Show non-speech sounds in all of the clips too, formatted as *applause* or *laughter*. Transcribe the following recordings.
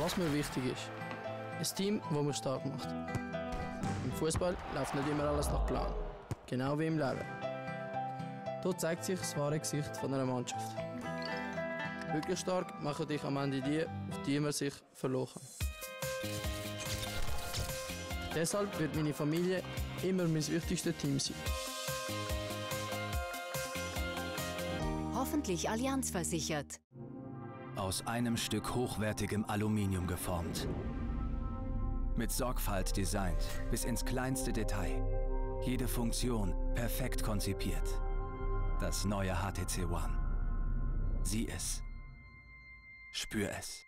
was mir wichtig ist. Ein Team, das mich stark macht. Im Fußball läuft nicht immer alles nach Plan. Genau wie im Leben. Dort zeigt sich das wahre Gesicht von einer Mannschaft. Wirklich stark machen dich am Ende die, auf die man sich verlochen. Deshalb wird meine Familie immer mein wichtigstes Team sein. Hoffentlich Allianz versichert. Aus einem Stück hochwertigem Aluminium geformt. Mit Sorgfalt designt, bis ins kleinste Detail. Jede Funktion perfekt konzipiert. Das neue HTC One. Sieh es. Spür es.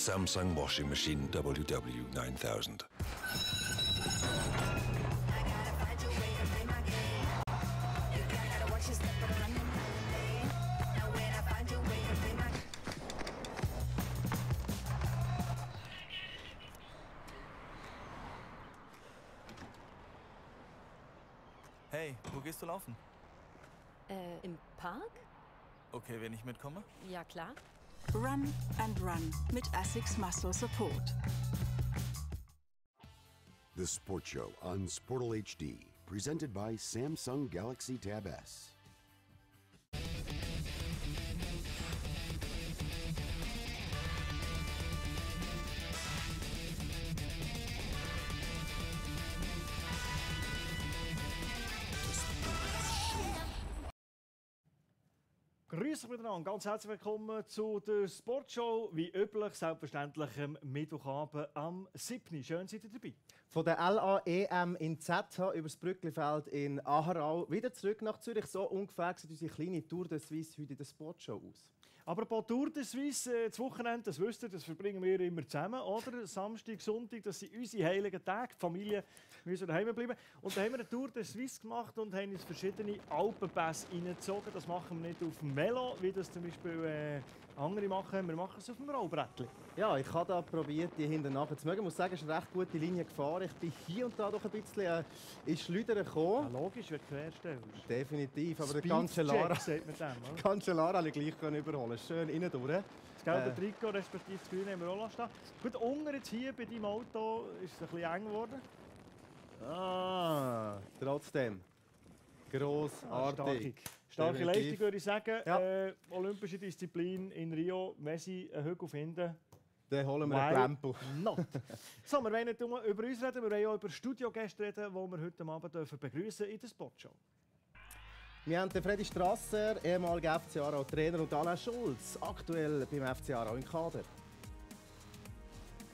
Samsung washing machine WW9000. Hey, wo gehst du laufen? Äh, im Park? Okay, wenn ich mitkomme? Ja, klar. Run and Run mit Essex Muscle Support. The Sport Show on Sportal HD, presented by Samsung Galaxy Tab S. Grüß euch miteinander, ganz herzlich willkommen zu der Sportshow. Wie üblich, selbstverständlich am Mittwochabend am 7. Schön, seid ihr dabei. Von der LAEM in ZH über das Brücklifeld in Aarau wieder zurück nach Zürich. So ungefähr sieht unsere kleine Tour de Suisse heute in der Sportshow aus. Aber Tour de Suisse, äh, das Wochenende, das wisst ihr, das verbringen wir immer zusammen, oder? Samstag, Sonntag, das sind unsere heiligen Tage. Die Familie müssen daheim bleiben. Und da haben wir eine Tour de Suisse gemacht und haben uns verschiedene Alpenpässe reingezogen. Das machen wir nicht auf dem Velo, wie das zum Beispiel äh, andere machen. Wir machen es auf dem Rollbrettchen. Ja, ich habe da probiert, die hinten mögen. Ich muss sagen, es ist eine recht gute Linie gefahren. Ich bin hier und da doch ein bisschen äh, ins Schleudern gekommen. Ja, logisch, wenn du querstellst. Definitiv, aber der Cancellara, Check, sagt man dem? Cancellara *laughs* habe ich gleich können überholen. Schön innen durch. Das gelbe Äh. Trikot respektive das grüne haben wir auch stehen. Gut, unten jetzt hier bei deinem Auto ist es ein bisschen eng geworden. Ah, trotzdem. Grossartig. Starke, starke Definitiv. Leistung würde ich sagen. Ja. Äh, olympische Disziplin in Rio, Messi, einen Hügel finden. Dann holen wir Why einen Plempel. Not. so, wir wollen nicht nur über uns reden, wir wollen auch über Studiogäste reden, die wir heute Abend dürfen begrüßen in der Sportshow. Wir haben den Freddy Strasser, ehemaliger FC Aarau Trainer, und Alain Schulz, aktuell beim FC Aarau im Kader.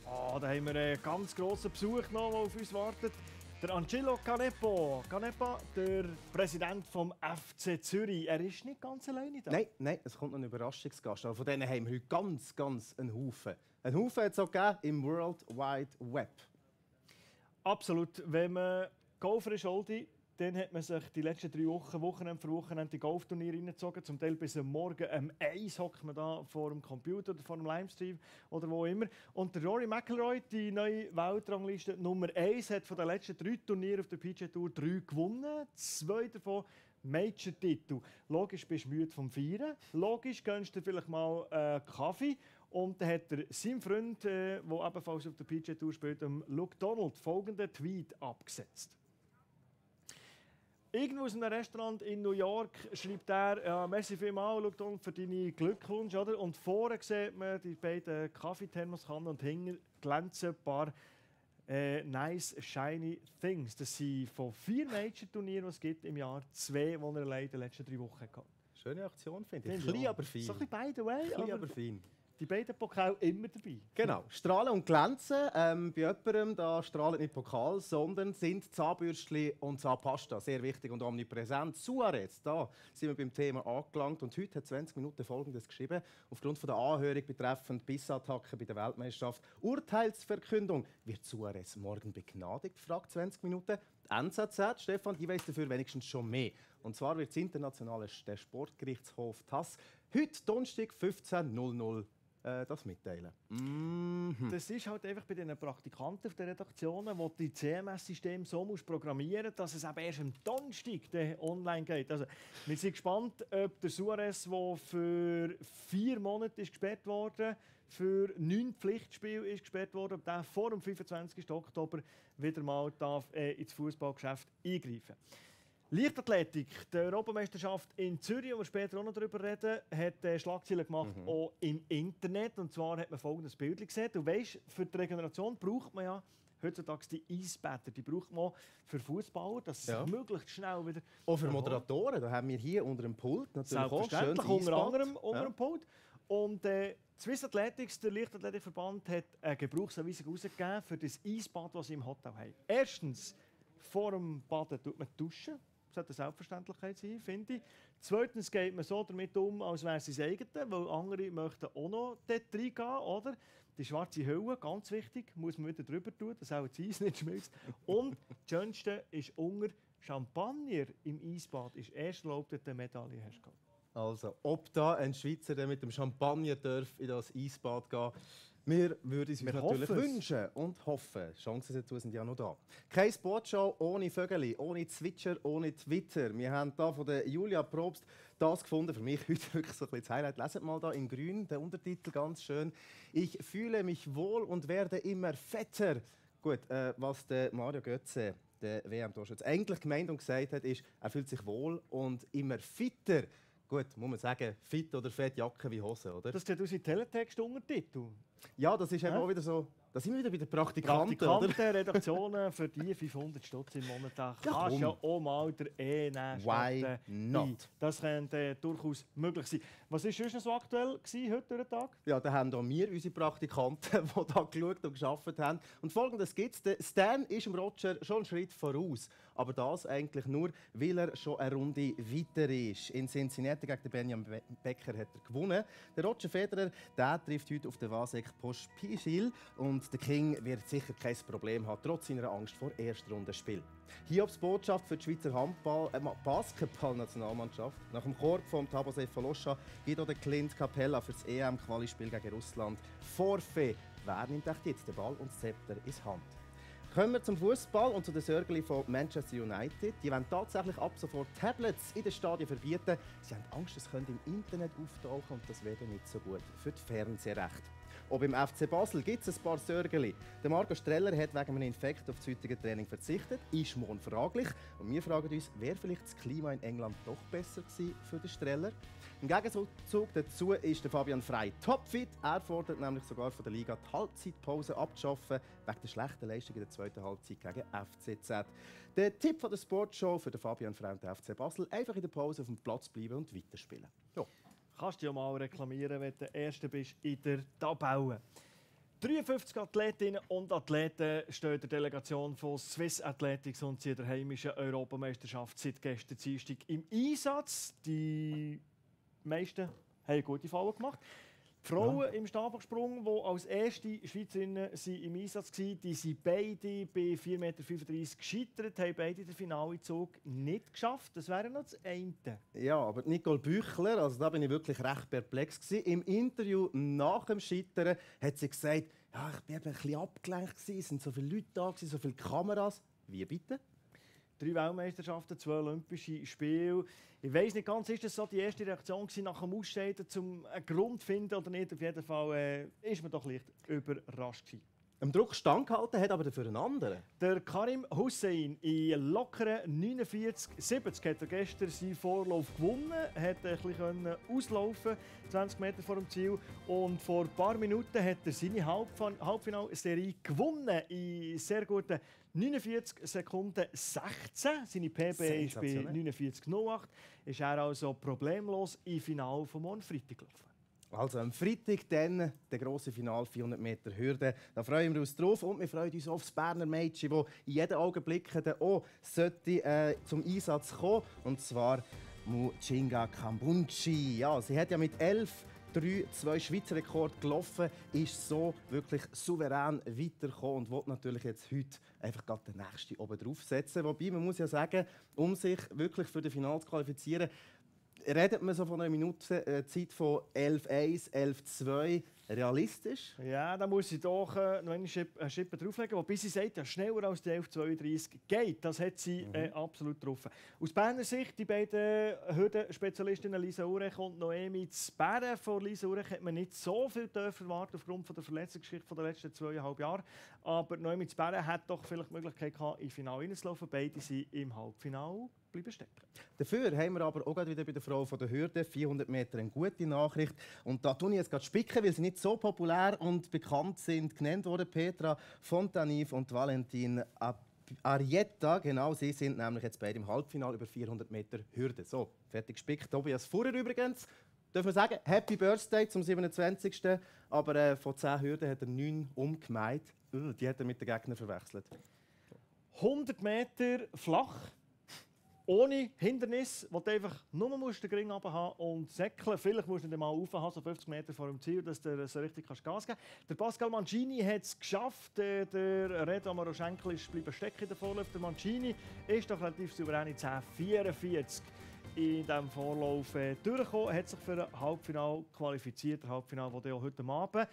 Ah, da haben wir einen ganz grossen Besuch noch, der auf uns wartet. Der Angelo Canepo. Canepa, der Präsident vom FC Zürich. Er ist nicht ganz alleine da. Nein, nein, es kommt noch ein Überraschungsgast. Aber von denen haben wir heute ganz, ganz einen Haufen. Einen Haufen hat es auch gegeben im World Wide Web. Absolut. Wenn man Golfer ist, dann hat man sich die letzten drei Wochen, Wochenende für Wochenende die Golfturniere reingezogen. Zum Teil bis am Morgen um eins hockt man da vor dem Computer oder vor dem Livestream oder wo immer. Und der Rory McIlroy, die neue Weltrangliste Nummer 1, hat von den letzten drei Turnieren auf der PGA Tour drei gewonnen. Zwei davon Major-Titel. Logisch bist du müde vom Feiern. Logisch gönnst du vielleicht mal äh, Kaffee. Und dann hat er sein Freund, der äh, ebenfalls auf der PJ Tour spielt, Luke Donald, folgenden Tweet abgesetzt. Irgendwo aus einem Restaurant in New York schreibt er, ja, merci vielmals, Donald, für deine Glückwunsch. Oder? Und vorne sieht man die beiden Kaffeethermoskannen und hinten glänzen ein paar äh, nice, shiny things. Das sind von vier Major-Turnieren, die es gibt im Jahr, zwei, die er allein in den letzten drei Wochen hatte. Schöne Aktion, finde ich. Klein, auch. aber fein. So ein bisschen by the way, Klein, aber- aber fein. Die beiden Pokale immer dabei. Genau, strahlen und glänzen. Ähm, bei jemandem da strahlen nicht Pokal, sondern sind Zahnbürstchen und Zahnpasta. Sehr wichtig und omnipräsent. Suarez, da sind wir beim Thema angelangt. Und heute hat 20 Minuten Folgendes geschrieben. Aufgrund von der Anhörung betreffend Bissattacken bei der Weltmeisterschaft. Urteilsverkündung. Wird Suarez morgen begnadigt? Fragt 20 Minuten. NZZ, Stefan, die weiss dafür wenigstens schon mehr. Und zwar wird das internationale Sportgerichtshof TAS heute Donnerstag 15.00 äh, das mitteilen. Mhm. Das ist halt einfach bei den Praktikanten auf den Redaktionen, wo die CMS-System so muss programmieren dass es eben erst am Donnerstag online geht. Also, wir sind gespannt, ob der Suarez, der für vier Monate ist gesperrt wurde, für neun Pflichtspiele ist gesperrt worden, ob der vor dem 25. Oktober wieder mal darf, äh, ins Fußballgeschäft eingreifen Leichtathletik, die Europameisterschaft in Zürich, wo wir später auch noch darüber reden, hat äh, Schlagzeilen gemacht, auch im Internet. Und zwar hat man folgendes Bild gesehen. Du weißt, für die Regeneration braucht man ja heutzutage die Eisbäder. Die braucht man für Fußballer, dass Ja. sich möglichst schnell wieder. Auch für. Moderatoren, da haben wir hier unter dem Pult natürlich auch schönes unter anderem unter Ja. dem Pult. Und äh, Swiss Athletics, der Leichtathletikverband, hat eine Gebrauchsanweisung herausgegeben für das Eisbad, das sie im Hotel haben. Erstens, vor dem Baden tut man duschen. Sollte eine Selbstverständlichkeit sein, finde ich. Zweitens geht man so damit um, als wäre es sein eigenes, weil andere möchten auch noch dort reingehen, oder? Die schwarze Hülle, ganz wichtig, muss man wieder drüber tun, dass auch das Eis *laughs* nicht schmilzt. Und das Schönste ist unter Champagner im Eisbad ist erst erlaubt, wenn du eine Medaille hast. Also, ob da ein Schweizer mit dem Champagner darf in das Eisbad gehen wir würden es uns Wir natürlich wünschen und hoffen. Chancen dazu sind ja noch da. Keine Sportshow ohne Vögeli, ohne Zwitscher, ohne Twitter. Wir haben da von der Julia Probst das gefunden. Für mich *laughs* heute wirklich so ein bisschen das Highlight. Leset mal da in grün, der Untertitel ganz schön. Ich fühle mich wohl und werde immer fetter. Gut, äh, was der Mario Götze, der WM-Torschütze, eigentlich gemeint und gesagt hat, ist, er fühlt sich wohl und immer fitter. Gut, muss man sagen, fit oder fett, Jacke wie Hose, oder? Das sieht aus wie Teletext-Untertitel. ja, das ist eben auch wieder so. Da sind wir wieder bei den Praktikanten, oder? Praktikanten, Redaktionen für die 500 Stutz im Monat. Da Ja, kannst ja auch mal der E nehmen. Why not? I. Das könnte äh, durchaus möglich sein. Was war sonst so aktuell gewesen, heute durch den Tag? Ja, da haben auch wir unsere Praktikanten, *laughs* die da geschaut und geschafft haben. Und folgendes gibt es. Stan ist dem Roger schon einen Schritt voraus. Aber das eigentlich nur, weil er schon eine Runde weiter ist. In Cincinnati gegen Benjamin Be- Becker hat er gewonnen. Der Roger Federer der trifft heute auf den Vasek Pospisil. Und der King wird sicher kein Problem haben, trotz seiner Angst vor Erstrundenspiel. Hiobs Botschaft für die Schweizer Handball, äh, Basketball-Nationalmannschaft. Nach dem Korb vom Tabo Cephaloscha geht auch der Clint Capella für das EM-Qualispiel gegen Russland. Forfait. Wer nimmt echt jetzt den Ball und das Zepter ins Hand? Kommen wir zum Fußball und zu den Sörgeli von Manchester United. Die wollen tatsächlich ab sofort Tablets in den Stadien verbieten. Sie haben Angst, es könnte im Internet auftauchen und das wäre nicht so gut für die Fernsehrechte. Auch beim FC Basel gibt es ein paar Sörgeli. Der Marco Streller hat wegen einem Infekt auf das heutige Training verzichtet. Ist morgen fraglich. Und wir fragen uns, wäre vielleicht das Klima in England doch besser gewesen für den Streller? Im Gegenzug dazu ist der Fabian Frey topfit. Er fordert nämlich sogar von der Liga die Halbzeitpause abzuschaffen, wegen der schlechten Leistung in der zweiten Halbzeit gegen FCZ. Der Tipp von der Sportshow für den Fabian Frey und den FC Basel: einfach in der Pause auf dem Platz bleiben und weiterspielen. Kannst du ja mal reklamieren, wenn du der Erste bist in der Tabelle. 53 Athletinnen und Athleten stehen der Delegation von Swiss Athletics und sie der heimischen Europameisterschaft seit gestern Dienstag im Einsatz. Die meisten haben gute Fallen gemacht. Frauen im Stabhochsprung, die als erste Schweizerinnen sind im Einsatz waren, die sind beide bei 4,35 Meter gescheitert, haben beide den Finalezug nicht geschafft. Das wäre noch das eine. Ja, aber Nicole Büchler, also da bin ich wirklich recht perplex gewesen. Im Interview nach dem Scheitern hat sie gesagt, ja, ich eben ein bisschen abgelenkt es sind so viele Leute da so viele Kameras. Wie bitte? Drei Weltmeisterschaften, zwei Olympische Spiele. Ich weiß nicht ganz, ist das so die erste Reaktion nach dem Ausscheiden, um einen Grund zu finden oder nicht? Auf jeden Fall äh, ist man doch leicht überrascht gewesen. Im Druck standgehalten hat aber dafür einen anderen. Der Karim Hussein in lockeren 49, 70 hat er gestern seinen Vorlauf gewonnen, hat ein bisschen auslaufen 20 Meter vor dem Ziel und vor ein paar Minuten hat er seine Halbfin- Halbfinalserie gewonnen in sehr guten 49 Sekunden 16. Seine PB ist bei Sensationell. 49,08. Ist er also problemlos im Finale von morgen Freitag gelaufen. Also am Freitag dann der grosse Final 400 Meter Hürde. Da freuen wir uns drauf und wir freuen uns auf das Berner Mädchen, das in jedem Augenblick dann auch sollte, äh, zum Einsatz kommen Und zwar Muchinga Kambunchi. Ja, sie hat ja mit 11 3, 2 Schweizer Rekord gelaufen, ist so wirklich souverän weitergekommen und will natürlich jetzt heute einfach gerade den nächsten oben draufsetzen. Wobei man muss ja sagen, um sich wirklich für das Finale zu qualifizieren, redet man so von einer Minute äh, Zeit von 11,1, 11,2 realistisch? Ja, da muss ich doch äh, noch eine Schippe, Schippe drauflegen. Wobei sie sagt, ja, schneller als die 11.32 geht. Das hat sie äh, absolut getroffen. Aus Berner Sicht, die beiden Hürden-Spezialistinnen Lisa Urech und Noemi Zberre. Von Lisa Urech hat man nicht so viel dürfen erwarten aufgrund von der Verletzungsgeschichte der letzten zweieinhalb Jahre. Aber Noemi Zberre hat doch vielleicht die Möglichkeit gehabt, ins Finale hineinzulaufen. Beide sind im Halbfinale bleiben stecken. Dafür haben wir aber auch wieder bei der Frau von der Hürde 400 Meter eine gute Nachricht. Und da tue ich jetzt gerade spicken, weil sie nicht so populär und bekannt sind, genannt worden. Petra Fontaniv und Valentin Ab Arietta, genau, sie sind nämlich jetzt beide im Halbfinale über 400 Meter Hürde. So, fertig gespickt. Tobias Fuhrer übrigens. Dürfen wir sagen, Happy Birthday zum 27. Aber äh, von 10 Hürden hat er 9 umgemeint. Die hat er mit den Gegnern verwechselt. 100 Meter flach, ohne Hindernis, wo du einfach nur musst den Ring haben und säckeln. Vielleicht musst du den mal rauf haben, so 50 Meter vor dem Ziel, dass du so richtig Gas geben kannst. Der Pascal Mancini hat es geschafft. Äh, Der Redo Maroschenkel ist bleiben stecken in der Vorlauf. Der Mancini ist doch relativ souverän in 10,44 in diesem Vorlauf äh, durchgekommen, hat sich für ein Halbfinale qualifiziert. Der Halbfinale, das ja heute Abend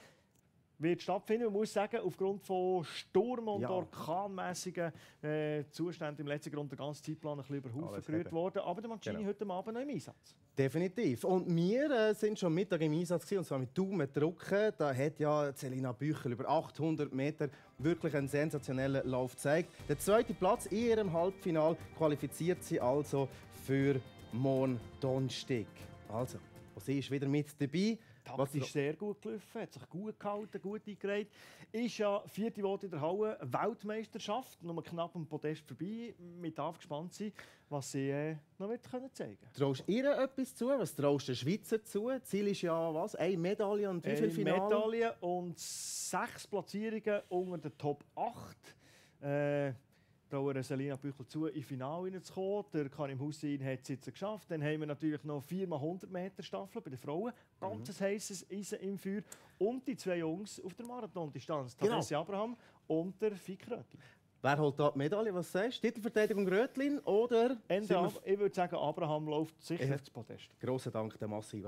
wird stattfinden. Man muss sagen, aufgrund von Sturm- und Ja. orkanmäßigen äh, Zuständen im letzten Grund der ganze Zeitplan ein bisschen über Haufen gerührt worden. Aber der Mancini Genau. heute Abend noch im Einsatz. Definitiv. Und wir äh, sind schon Mittag im Einsatz gewesen, und zwar mit Daumen drücken. Da hat ja Selina Büchel über 800 Meter wirklich einen sensationellen Lauf gezeigt. Der zweite Platz in ihrem Halbfinal qualifiziert sie also für morgen Donnerstag. Also, sie ist wieder mit dabei. Was Taktisch sehr gut gelaufen, hat sich gut gehalten, gut eingereiht. Ist ja vierte Woche in der Halle Weltmeisterschaft, nur knapp am Podest vorbei. Mit aufgespannt sein, was sie äh, noch wird können zeigen Traust du ihr etwas zu? Was traust du den Schweizer zu? Ziel ist ja was? Eine Medaille und wie Eine viele Finale? Medaillen und sechs Platzierungen unter den Top 8. Äh, Selina Büchel zu, ins Finale hineinzukommen. Der Karim Hussein hat es jetzt geschafft. Dann haben wir natürlich noch 4x100 Meter Staffel bei den Frauen. Ganz Mhm. ein heisses Eisen im Feuer. Und die zwei Jungs auf der Marathondistanz. Genau. Tadessi Abraham und der Fik Rötli. Wer holt da die Medaille? Was sagst du? Titelverteidigung Rötlin oder? Ende ich würde sagen, Abraham läuft sicher Ja. auf das Podest. Grossen Dank der Massiv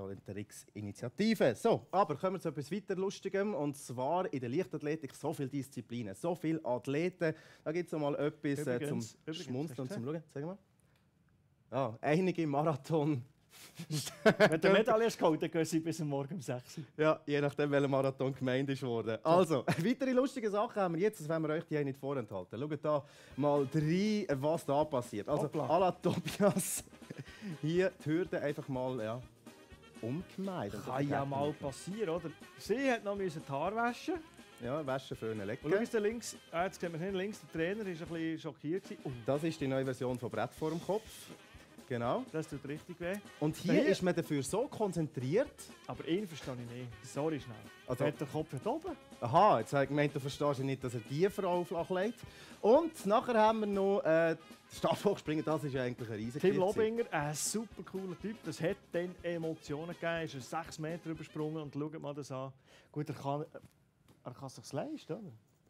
Initiative. So, aber kommen wir zu etwas weiter Lustigem. Und zwar in der Leichtathletik so viele Disziplinen, so viele Athleten. Da gibt es mal etwas äh, zum Übrigens- übrigens, Schmunzeln und zum Schauen. Sag mal. Ja, einige Marathon. Wenn eine *laughs* Medaille hast geholt, dann gehen sie bis Morgen um 6 Uhr. Ja, je nachdem, welcher Marathon gemeint ist worden. Also, weitere lustige Sachen haben wir jetzt, das wollen wir euch die nicht vorenthalten. Schaut da mal rein, was da passiert. Also, à la Tobias, *laughs* hier die Hürde einfach mal ja, umgemeint. Und Kann ja mal passieren, oder? Sie hat noch die Haare waschen. Ja, waschen für einen Und schau Lecken. jetzt links, ah, jetzt sehen wir hin, links, der Trainer war ein bisschen schockiert. Oh, Das ist die neue Version von Brett vor dem Kopf. Genau. das tut richtig weh. Und hier Hier- ist man dafür so konzentriert. Aber ihn verstehe ich nicht. Sorry schnell. Also- Er hat den Kopf nicht oben. Aha, jetzt habe ich gemeint, du verstehst nicht, dass er die Frau flach legt. Und nachher haben wir noch äh, Stabhochspringen, das ist ja eigentlich ein riesiger Tim Lobinger, ein super cooler Typ. Das hat dann Emotionen gegeben. Er ist 6 Meter übersprungen und schaut mal das an. Gut, er kann, er kann es sich leisten, oder?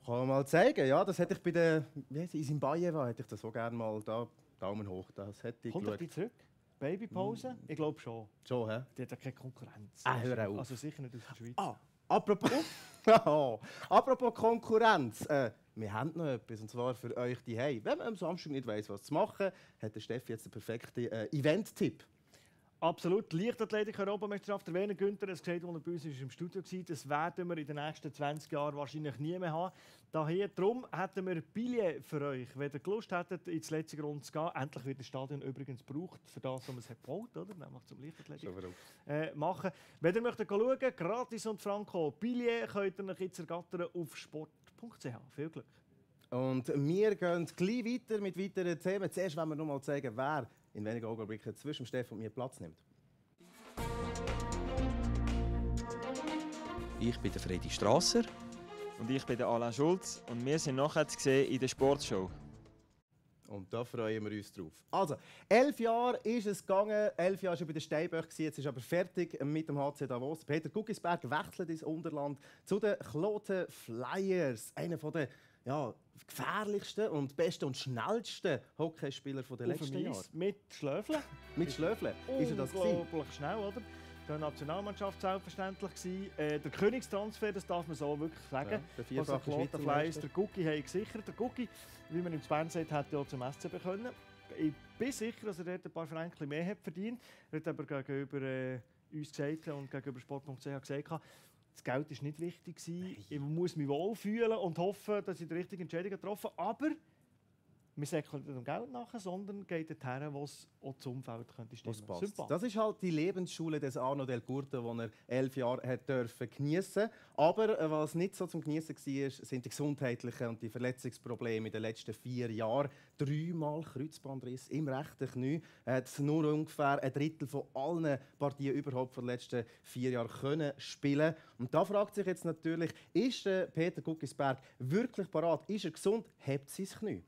Kann man mal zeigen, ja, das hätte ich bei der, wie heisst sie, Isimbayeva, hätte ich das so gerne mal, da, Daumen hoch, das hätte ich Kommt geschaut. ein bisschen zurück? Babypause? Ich glaube schon. Schon, hä? Die hat ja keine Konkurrenz. Ah, hör auf. Also sicher nicht aus der Schweiz. Ah, apropos, *laughs* apropos Konkurrenz, äh, wir haben noch etwas, und zwar für euch die Hey. Wenn man am Samstag nicht weiß, was zu machen, hat der Steffi jetzt den perfekten äh, Event-Tipp. Absolut. Die Leichtathletik-Europameisterschaft. Der Werner Günther hat es gesagt, als er bei uns im Studio war. Das werden wir in den nächsten 20 Jahren wahrscheinlich nie mehr haben. Daher, darum hätten wir Billett für euch. Wenn ihr Lust hättet, ins letzte Runde zu gehen, endlich wird das Stadion übrigens gebraucht, für das, was man es gebaut hat, oder? Nämlich zum Leichtathletik äh, machen. Wenn ihr möchtet schauen, gratis und franco, Billett könnt ihr euch jetzt ergattern auf sport.ch. Viel Glück. Und wir gehen gleich weiter mit weiteren Themen. Zuerst wollen wir noch mal zeigen, wer in wenigen Augenblicken zwischen Steff und mir Platz nimmt. Ich bin der Freddy Strasser. Und ich bin der Alain Schulz und wir sind nachher zu sehen in der Sportshow. Und da freuen wir uns drauf. Also, elf Jahre ist es gegangen. Elf Jahre war bei den Steinböch. Jetzt ist aber fertig mit dem HC Davos. Peter Guggisberg wechselt ins Unterland zu den Kloten Flyers. Einer der ja, gefährlichsten und besten und schnellsten Hockeyspieler der letzten Jahre. Mit Schlöfle. Mit Schlöfle. Ist er das Unglaublich schnell, oder? der Nationalmannschaft selbstverständlich gewesen. Äh, der Königstransfer, das darf man so wirklich sagen. Ja, der vierfache also, Fleisch, der Gucki haben gesichert. Der Gucki, wie man im Bern sagt, hätte ja zum SCB können. Ich bin sicher, dass er dort ein paar Franken mehr hat verdient. Er hat aber gegenüber äh, uns gesagt und gegenüber Sport.ch gesagt, das Geld war nicht wichtig. Ich muss mich wohlfühlen und hoffen, dass ich die richtige Entscheidung getroffen habe. Aber wir säckeln nicht um Geld nach, sondern geht dorthin, wo es auch zum Umfeld könnte stimmen. Das ist halt die Lebensschule des Arno Del Curto, die er elf Jahre hat dürfen geniessen. Aber äh, was nicht so zum Geniessen war, sind die gesundheitlichen und die Verletzungsprobleme in den letzten vier Jahren. Dreimal Kreuzbandriss im rechten Knie. Er hat nur ungefähr ein Drittel von allen Partien überhaupt von den letzten vier Jahren können spielen. Und da fragt sich jetzt natürlich, ist Peter Guckisberg wirklich parat? Ist er gesund? Hebt sein Knie?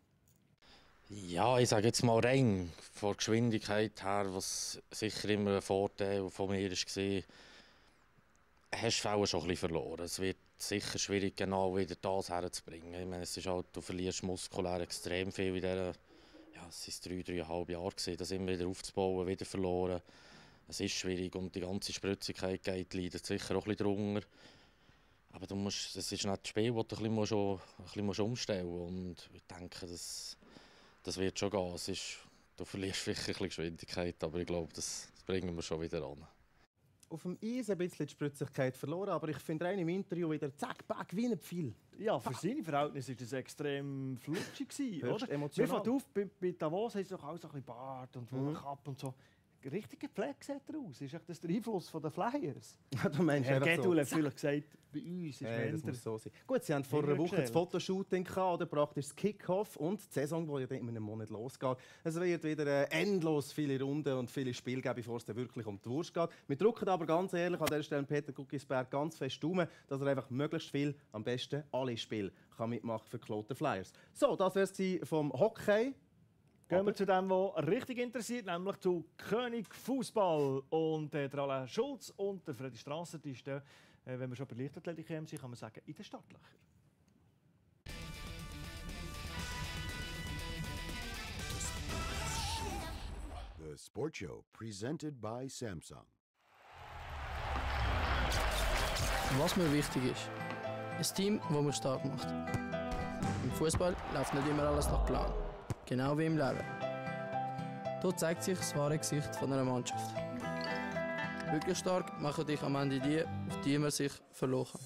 Ja, ich sage jetzt mal rein von Geschwindigkeit her, was sicher immer ein Vorteil von mir war, hast du schon ein bisschen verloren. Es wird sicher schwierig, genau wieder das herzubringen. Ich meine, es ist halt, du verlierst muskulär extrem viel in dieser, ja, es ist drei, dreieinhalb Jahre das immer wieder aufzubauen, wieder verloren. Es ist schwierig und die ganze Spritzigkeit geht, leidet sicher auch ein bisschen drunter. Aber du musst, es ist nicht das Spiel, das du ein bisschen, ein bisschen umstellen musst. Und ich denke, dass das wird schon gehen. Es ist, du verlierst vielleicht ein bisschen Geschwindigkeit, aber ich glaube, das, das bringen wir schon wieder an. Auf dem Eis ein bisschen die Spritzigkeit verloren, aber ich finde rein im Interview wieder zack, back, wie ein Pfeil. Ja, für seine Verhältnisse war das extrem flutschig. oder? Emotional. Mir fällt auf, bei, bei Davos haben sie doch auch so ein bisschen Bart und mhm. ab und so richtig gepflegt sieht er aus. Ist das der Einfluss der Flyers? *laughs* du meinst Herr Gedul hat vielleicht gesagt, bei uns ist äh, das muss so sein. Gut, sie haben vor einer Woche das Fotoshooting gehabt, oder praktisch das Kickoff und die Saison, die ja in einem Monat losgeht. Es wird wieder äh, endlos viele Runden und viele Spiele geben, bevor es dann wirklich um die Wurst geht. Wir drücken aber ganz ehrlich an dieser Stelle Peter Guckisberg ganz fest um, dass er einfach möglichst viel, am besten alle Spiele kann mitmachen für die Flyers. So, das wäre es vom Hockey. Gehen wir zu dem, was richtig interessiert, nämlich zu König Fußball. Und äh, der Alain Schulz und der Freddy Strasser, die stehen, äh, wenn wir schon bei Leichtathletik sind, kann man sagen, in den Startlöchern. The Sport Show, presented by Samsung. Was mir wichtig ist, ein Team, das mich stark macht. Im Fußball läuft nicht immer alles nach Plan. Genau wie im Leben. Dort zeigt sich das wahre Gesicht von einer Mannschaft. Wirklich stark machen dich am Ende die, auf die man sich verloren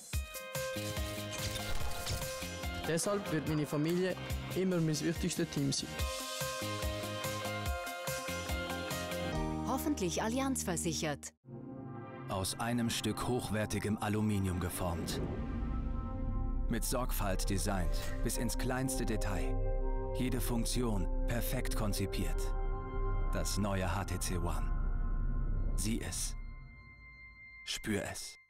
Deshalb wird meine Familie immer mein wichtigstes Team sein. Hoffentlich Allianz versichert. Aus einem Stück hochwertigem Aluminium geformt. Mit Sorgfalt designt bis ins kleinste Detail. Jede Funktion perfekt konzipiert. Das neue HTC One. Sieh es. Spür es.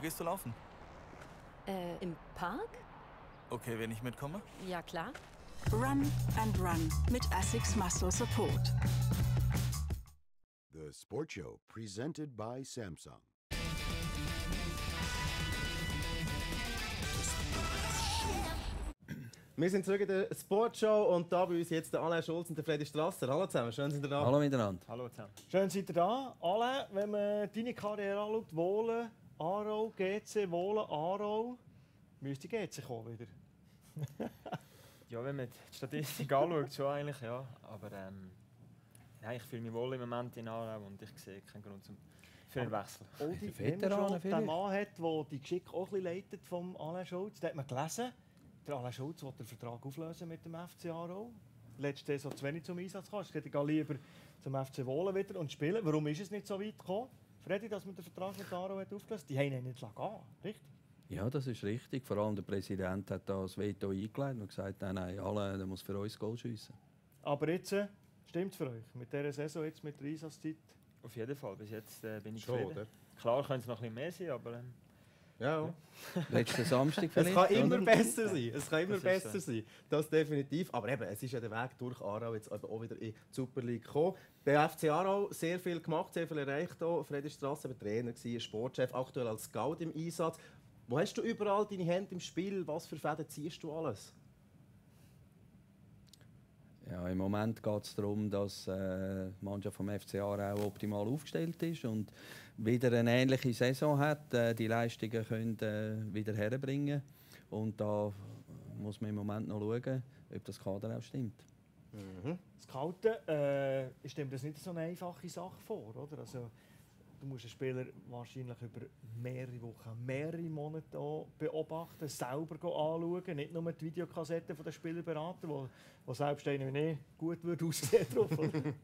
Gehst du laufen? Äh, im Park? Okay, wenn ich mitkomme? Ja, klar. Run and Run mit Essex Muscle Support. The Sport Show, presented by Samsung. Wir sind zurück in der Sportshow und da bei uns jetzt der Alain Schulz und der Freddy Strasser. Hallo zusammen, schön sind ihr da. Hallo miteinander. Hallo zusammen. Schön seid ihr da. Alle, wenn man deine Karriere anschaut, Wohlen, Aarau, GC, Wohlen, Aarau, müsste GC kommen wieder. *laughs* Ja, wenn man die Statistik anschaut, schon eigentlich, ja. Aber ähm, nein, ich fühle mich wohl im Moment in Aarau und ich sehe keinen Grund zum, für einen Wechsel. Oldi, wenn man den Mann hat, der die Geschick auch ein bisschen leitet vom Alain Schulz, den hat man gelesen. Der Alain Schulz will den Vertrag auflösen mit dem FC Aarau. Letzte Saison zu wenig zum Einsatz gekommen. Er geht lieber zum FC Wohlen wieder und spielen. Warum ist es nicht so weit gekommen? Freddy, dass man den Vertrag mit Aarau hat aufgelöst Die haben ihn nicht gehen richtig? Ja, das ist richtig. Vor allem der Präsident hat da das Veto eingeleitet und gesagt, nein, nein, alle, der muss für uns Goal schiessen. Aber jetzt äh, stimmt es für euch? Mit dieser Saison, jetzt mit der Einsatzzeit? Auf jeden Fall, bis jetzt äh, bin ich Schon, zufrieden. oder? Klar können es noch ein bisschen mehr sein, aber... Ähm, Ja. Letzten Samstag Es vielleicht, kann immer oder? besser sein. Es kann immer Das ist besser sein. Das definitiv. Aber eben, es ist ja der Weg durch Aarau jetzt auch wieder in die Super League gekommen. Bei FC Aarau sehr viel gemacht, sehr viel erreicht. Hier. Freddy Strasser war Trainer, Sportchef, aktuell als Scout im Einsatz. Wo hast du überall deine Hände im Spiel? Was für Fäden ziehst du alles? Ja, Im Moment geht es darum, dass äh, die Mannschaft vom FC Aarau optimal aufgestellt ist und wieder eine ähnliche Saison hat, äh, die Leistungen können, äh, wieder herbringen Und da muss man im Moment noch schauen, ob das Kader auch stimmt. Das Kalten, äh, mir das nicht so eine einfache Sache vor, oder? Also, du musst einen Spieler wahrscheinlich über mehrere Wochen, mehrere Monate beobachten, selber anschauen, nicht nur die Videokassetten der Spieler beraten, wo, wo selbst einer ich gut würde *laughs* aussehen oder?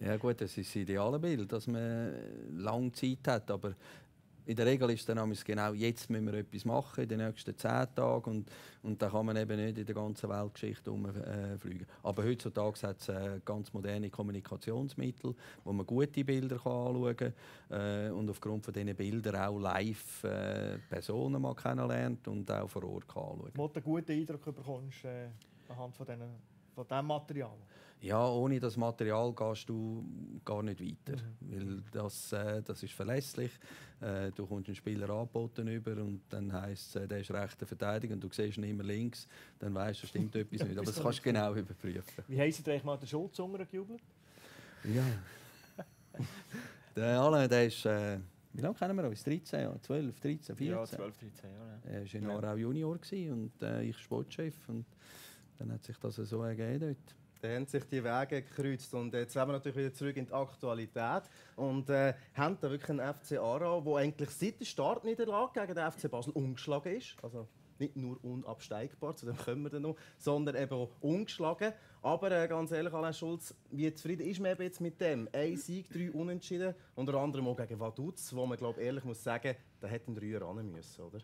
Ja gut, das ist das ideale Bild, dass man lange Zeit hat, aber in der Regel ist dann genau, jetzt müssen wir etwas machen in den nächsten zehn Tagen und, und dann kann man eben nicht in der ganzen Weltgeschichte umfliegen. Aber heutzutage hat es äh, ganz moderne Kommunikationsmittel, wo man gute Bilder kann anschauen kann äh, und aufgrund von diesen Bildern auch live äh, Personen mal kennenlernt und auch vor Ort kann anschauen Wo du einen guten Eindruck bekommst äh, anhand von, diesen, von diesem Material. Ja, ohne das Material gehst du gar nicht weiter. Weil das, äh, das ist verlässlich. Äh, du kommst einen Spieler angeboten über und dann heisst es, äh, der ist rechter Verteidiger und du siehst ihn immer links, dann weißt du, da stimmt etwas nicht. *laughs* Aber das kannst du genau überprüfen. Wie Sie eigentlich mal den Schulz gejubelt? Ja. *laughs* der Alain, der ist, äh, wie lange kennen wir uns? 13 Jahre? 12, 13, 14? Ja, 12, 13 Jahre. Er war in Ja. Aarau Junior und äh, ich Sportchef. Und dann hat sich das so ergeben dort. Da haben sich die Wege gekreuzt. Und jetzt wollen wir natürlich wieder zurück in die Aktualität. Und äh, haben da wirklich einen FC Aarau, der eigentlich seit der Startniederlage gegen den FC Basel ungeschlagen ist. Also nicht nur unabsteigbar, zu dem kommen wir dann noch, sondern eben auch ungeschlagen. Aber äh, ganz ehrlich, Alain Schulz, wie zufrieden ist man jetzt mit dem? Ein Sieg, drei Unentschieden, unter anderem auch gegen Vaduz, wo man glaub, ehrlich muss sagen, da hätte ein Dreier ran müssen, oder?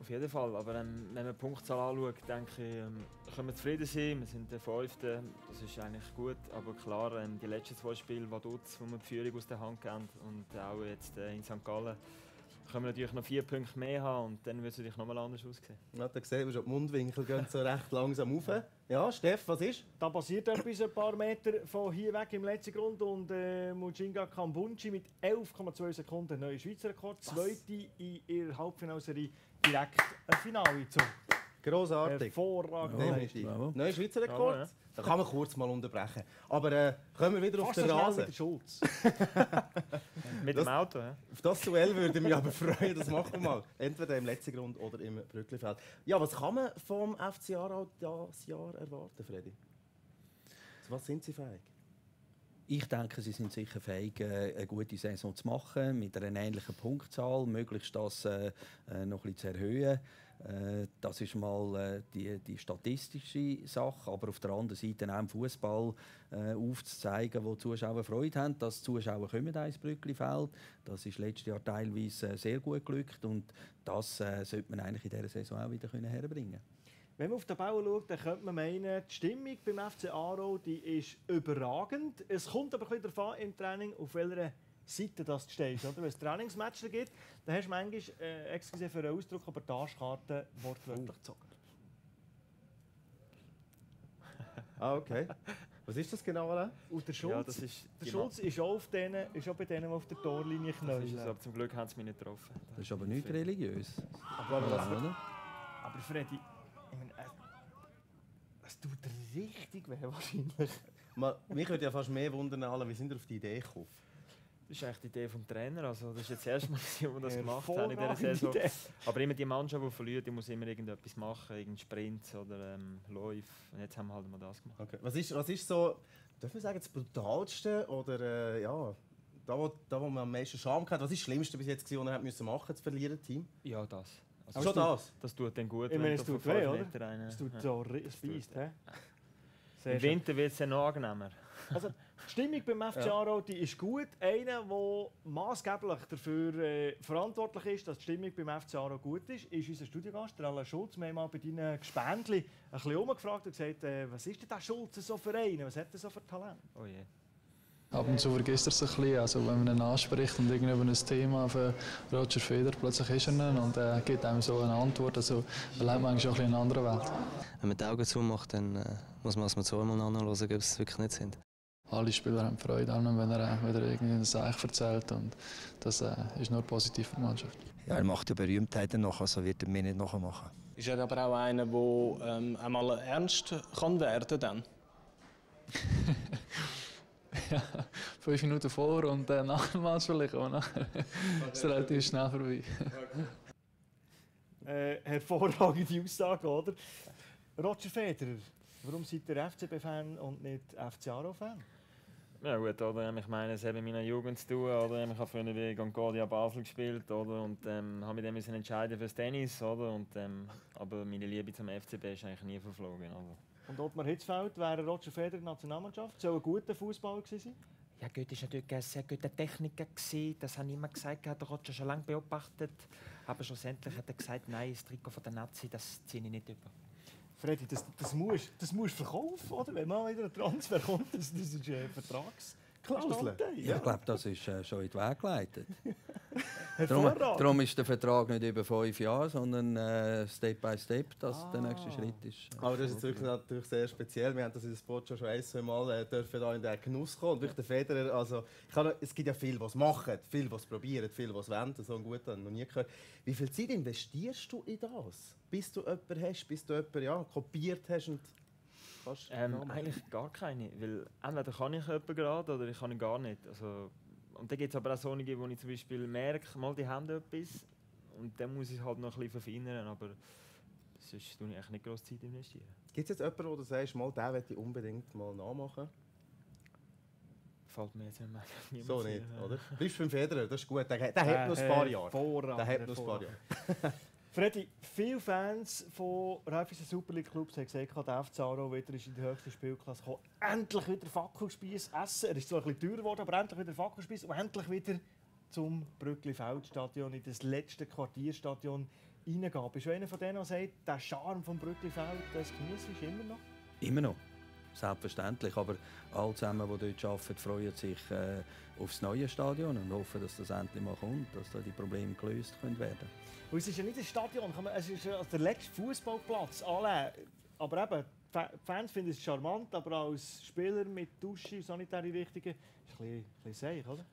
Auf jeden Fall, aber ähm, wenn man die Punktzahl anschaut, denke ich, ähm, können wir zufrieden sein. Wir sind der Fünfte, das ist eigentlich gut. Aber klar, ähm, die letzten zwei Spiele war dort, wo wir die Führung aus der Hand geben. Und auch jetzt äh, in St. Gallen können wir natürlich noch vier Punkte mehr haben und dann wird es natürlich nochmal anders aussehen. Ja, da sehen wir schon, die Mundwinkel gehen so recht langsam rauf. Ja, Steff, was ist? Da passiert etwas ein paar Meter von hier weg im letzten Grund und äh, Mujinga Kambunchi mit 11,2 Sekunden neuer Schweizer Rekord. Zweite in ihrer Halbfinalserie direkt ein Finaleinzug. Grossartig. Hervorragend. Definitiv. Bravo. Neuer Schweizer Rekord. Bravo, ja. Da kann man kurz mal unterbrechen. Aber äh, kommen wir wieder auf Fast den so schnell wie Rasen. der Schulz. *laughs* Mit Das- dem Auto, ja? Auf das Duell würde ich mich aber *laughs* freuen. Das machen wir mal. Entweder im letzten Grund oder im Brücklifeld. Ja, was kann man vom FC Aarau dieses Jahr erwarten, Freddy? Zu was sind sie fähig? Ich denke, sie sind sicher fähig, äh, eine gute Saison zu machen, mit einer ähnlichen Punktzahl, möglichst das äh, äh, noch bisschen zu erhöhen. Äh, das ist mal äh, die, die statistische Sache, aber auf der anderen Seite auch im Fußball äh, aufzuzeigen, wo die Zuschauer Freude haben, dass die Zuschauer kommen ins Brücklifeld. Das ist letztes Jahr teilweise sehr gut glückt und das sollte man eigentlich in dieser Saison auch wieder können herbringen Wenn man auf den Bau schaut, dann könnte man meinen, die Stimmung beim FC Aarau die ist überragend. Es kommt aber ein bisschen darauf an im Training, auf welcher Seite das du stehst. Oder? Wenn es Trainingsmatches gibt, dann hast du manchmal, äh, excuse für einen Ausdruck, aber die Arschkarte wortwörtlich gezogen. Ah, okay. Was ist das genau, Alain? Und der Schulz, Ja, das ist der Schulz ist, auch auf denen, ist auch bei denen, die auf der Torlinie knallen. aber zum Glück haben sie mich nicht getroffen. Das ist aber nicht religiös. Aber, aber, aber Freddy, es tut richtig weh wahrscheinlich. Ma- Mich würde ja fast mehr wundern, Alain, wie sind ihr auf die Idee gekommen? Das ist eigentlich die Idee vom Trainer. Also, das ist jetzt das erste Mal, *laughs* wo wir das gemacht haben in dieser Saison. Aber immer die Mannschaft, die verliert, die muss immer irgendetwas machen, irgendeinen Sprint oder ähm, Läufe. Und jetzt haben wir halt mal das gemacht. Okay. Was, ist, was ist so, dürfen wir sagen, das Brutalste oder äh, ja, da wo, da, wo man am meisten Scham hat? Was ist das Schlimmste bis jetzt, gewesen, was ihr habt müssen machen das verlieren Team? Ja, das. Also Schon das? Das tut dann gut, Ich meine, es tut weh, oder? Einen- Es tut ja. so, es beißt, hä? Im. Winter wird es dann noch angenehmer. *laughs* Also, die Stimmung beim FC Ja. Aarau die ist gut. Einer, der maßgeblich dafür äh, verantwortlich ist, dass die Stimmung beim FC Aarau gut ist, ist unser Studiogast, der Alain Schulz. Wir haben mal bei deinen Gespendli ein bisschen umgefragt und gesagt, äh, was ist denn der Schulz so für einen? Was hat er so für Talent? Oh je. Ab und zu vergisst er sich ein bisschen. Also wenn man ihn anspricht und irgendwie über ein Thema für Roger Federer, plötzlich ist er ihn und er gibt einem so eine Antwort. Also er lebt manchmal bisschen in einer anderen Welt. Wenn man die Augen zumacht, dann äh, muss man erstmal zweimal anhören, ob es wirklich nicht sind. Alle Spieler haben Freude an ihm, wenn er, wenn er irgendwie ein Seich erzählt und das äh, ist nur positiv für die Mannschaft. Ja, er macht ja Berühmtheiten nach, also wird er mir nicht nachmachen. Ist er aber auch einer, der ähm, einmal ernst kann werden kann? *laughs* *laughs* ja, fünf Minuten vor und äh, nach dem Match vielleicht, ist es relativ schnell vorbei. Äh, hervorragende Aussage, oder? Roger Federer, warum seid ihr FCB-Fan und nicht FC Aarau-Fan? Ja gut, oder? Ich meine, es hat mit meiner Jugend zu tun. Oder? Ich habe früher bei Concordia Basel gespielt oder? und ähm, habe mich dann müssen entscheiden für das Tennis. Oder? Und, ähm, aber meine Liebe zum FCB ist eigentlich nie verflogen. Oder? Und Ottmar Hitzfeld wäre Roger Federer in der Nationalmannschaft. Soll ein guter Fußballer gewesen sein? Ja, Goethe war natürlich ein sehr guter Techniker. Gewesen. Das habe ich immer gesagt, hat Roger schon lange beobachtet. Aber schlussendlich hat er gesagt, nein, das Trikot von der Nazi, das ziehe ich nicht über. Freddy, das, das musst das musst du verkaufen, oder? Wenn mal wieder ein Transfer kommt, das, das ist ein Vertragsklausel. Ja, ich glaube, das ist äh, schon in den Weg geleitet. *laughs* Hervorragend. darum, darum ist der Vertrag nicht über fünf Jahre, sondern äh, Step by Step, dass der nächste Schritt ist. äh, Aber das ist jetzt wirklich natürlich sehr speziell. Wir haben das in der Sport schon ein, zwei Mal äh, dürfen da in den Genuss kommen. Und wirklich der Federer, also, ich kann, es gibt ja viele, die es machen, viele, die es probieren, viele, die es wollen. So ein guter noch nie gehört. Wie viel Zeit investierst du in das? Bis du jemanden hast, bis du jemanden ja, kopiert hast und kannst Ähm, eigentlich gar keine, weil entweder kann ich jemanden gerade oder ich kann ihn gar nicht. Also, und dann gibt es aber auch solche, wo ich zum Beispiel merke, mal die haben etwas und dann muss ich es halt noch ein bisschen verfeinern, aber sonst tue ich eigentlich nicht groß Zeit investieren. Gibt es jetzt jemanden, wo du sagst, mal, den möchte ich unbedingt mal nachmachen? Fällt mir jetzt nicht mehr niemand So nicht, oder? Bleibst beim Federer, das ist gut. Der, der hat noch ein paar Jahre. Der hat noch ein paar Jahre. Freddy, viele Fans von Raiffeisen Super League Clubs haben gesagt, der FC Aarau wieder in die höchste Spielklasse gekommen. Endlich wieder Fackelspieß essen. Er ist zwar ein bisschen teurer geworden, aber endlich wieder Fackelspieß und endlich wieder zum Brückli-Feldstadion, in das letzte Quartierstadion reingehen. Bist du einer von denen, der sagt, der Charme vom Brückli-Feld, das genießt immer noch? Immer noch. Selbstverständlich. Aber alle zusammen, die dort arbeiten, freuen sich äh, auf das neue Stadion und hoffen, dass das endlich mal kommt, dass da die Probleme gelöst können werden Und es ist ja nicht ein Stadion, es ist ja der letzte Fußballplatz. Aber eben, die Fa- die Fans finden es charmant, aber als Spieler mit Dusche sanitäre Richtungen ist es ein bisschen, bisschen seich, oder?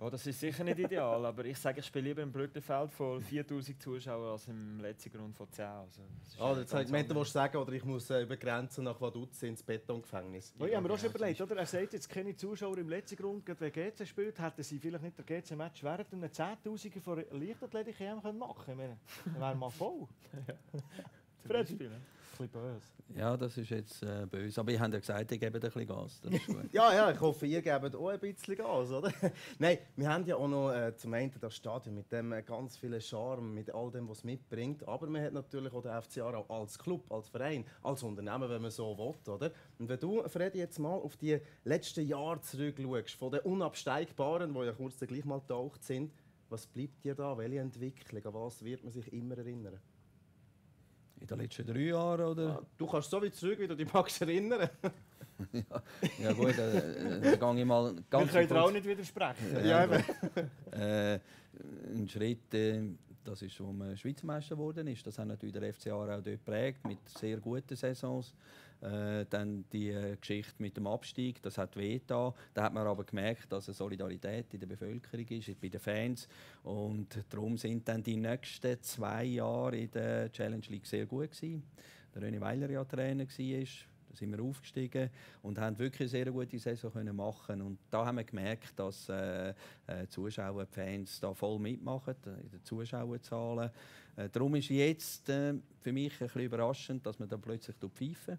Ja, das ist sicher nicht ideal, aber ich sage, ich spiele lieber im Brückenfeld vor 4000 Zuschauern als im letzten Grund von 10. Also, das ist Ah, ein jetzt sagt, du anderes. sagen, oder ich muss äh, über Grenzen nach Vaduz ins Betongefängnis. Ja, ich habe mir auch schon überlegt, oder? er sagt jetzt keine Zuschauer im letzten Grund, gerade wenn GC spielt, hätten sie vielleicht nicht der GC-Match während einer Zehntausender von Leichtathletik machen können. Ich meine, Dann wäre mal voll. *laughs* Freddy, ja. Bisschen böse. Ja, das ist jetzt äh, böse. Aber ich habe ja gesagt, ich gebe ein bisschen Gas. *laughs* Ja, ja, ich hoffe, ihr gebt auch ein bisschen Gas, oder? *laughs* Nein, wir haben ja auch noch äh, zum einen das Stadion mit dem äh, ganz vielen Charme, mit all dem, was es mitbringt. Aber man hat natürlich auch den FC Aarau als Club, als Verein, als Unternehmen, wenn man so will, oder? Und wenn du, Freddy, jetzt mal auf die letzten Jahre zurückschaust, von den Unabsteigbaren, die ja kurz gleich mal getaucht sind, was bleibt dir da? Welche Entwicklung? An was wird man sich immer erinnern? In den letzten drei Jahren, oder? Du kannst so weit zurück, wie du dich magst erinnern. *laughs* ja, ja gut, äh, äh, gehe ich mal ganz können dir kurz- auch nicht widersprechen. Ja, Ja, *laughs* äh, ein Schritt, äh, das ist, wo man Schweizer Meister geworden ist. Das hat natürlich der FC Aarau dort geprägt, mit sehr guten Saisons. Äh, dann die äh, Geschichte mit dem Abstieg, das hat wehgetan. Da hat man aber gemerkt, dass eine Solidarität in der Bevölkerung ist, bei den Fans. Und darum sind dann die nächsten zwei Jahre in der Challenge League sehr gut gewesen. Der René Weiler ja Trainer war. Da sind wir aufgestiegen und haben wirklich eine sehr gute Saison können machen Und da haben wir gemerkt, dass äh, äh, Zuschauer, die Fans da voll mitmachen in den Zuschauerzahlen. Äh, darum ist jetzt äh, für mich ein überraschend, dass man dann plötzlich pfeifen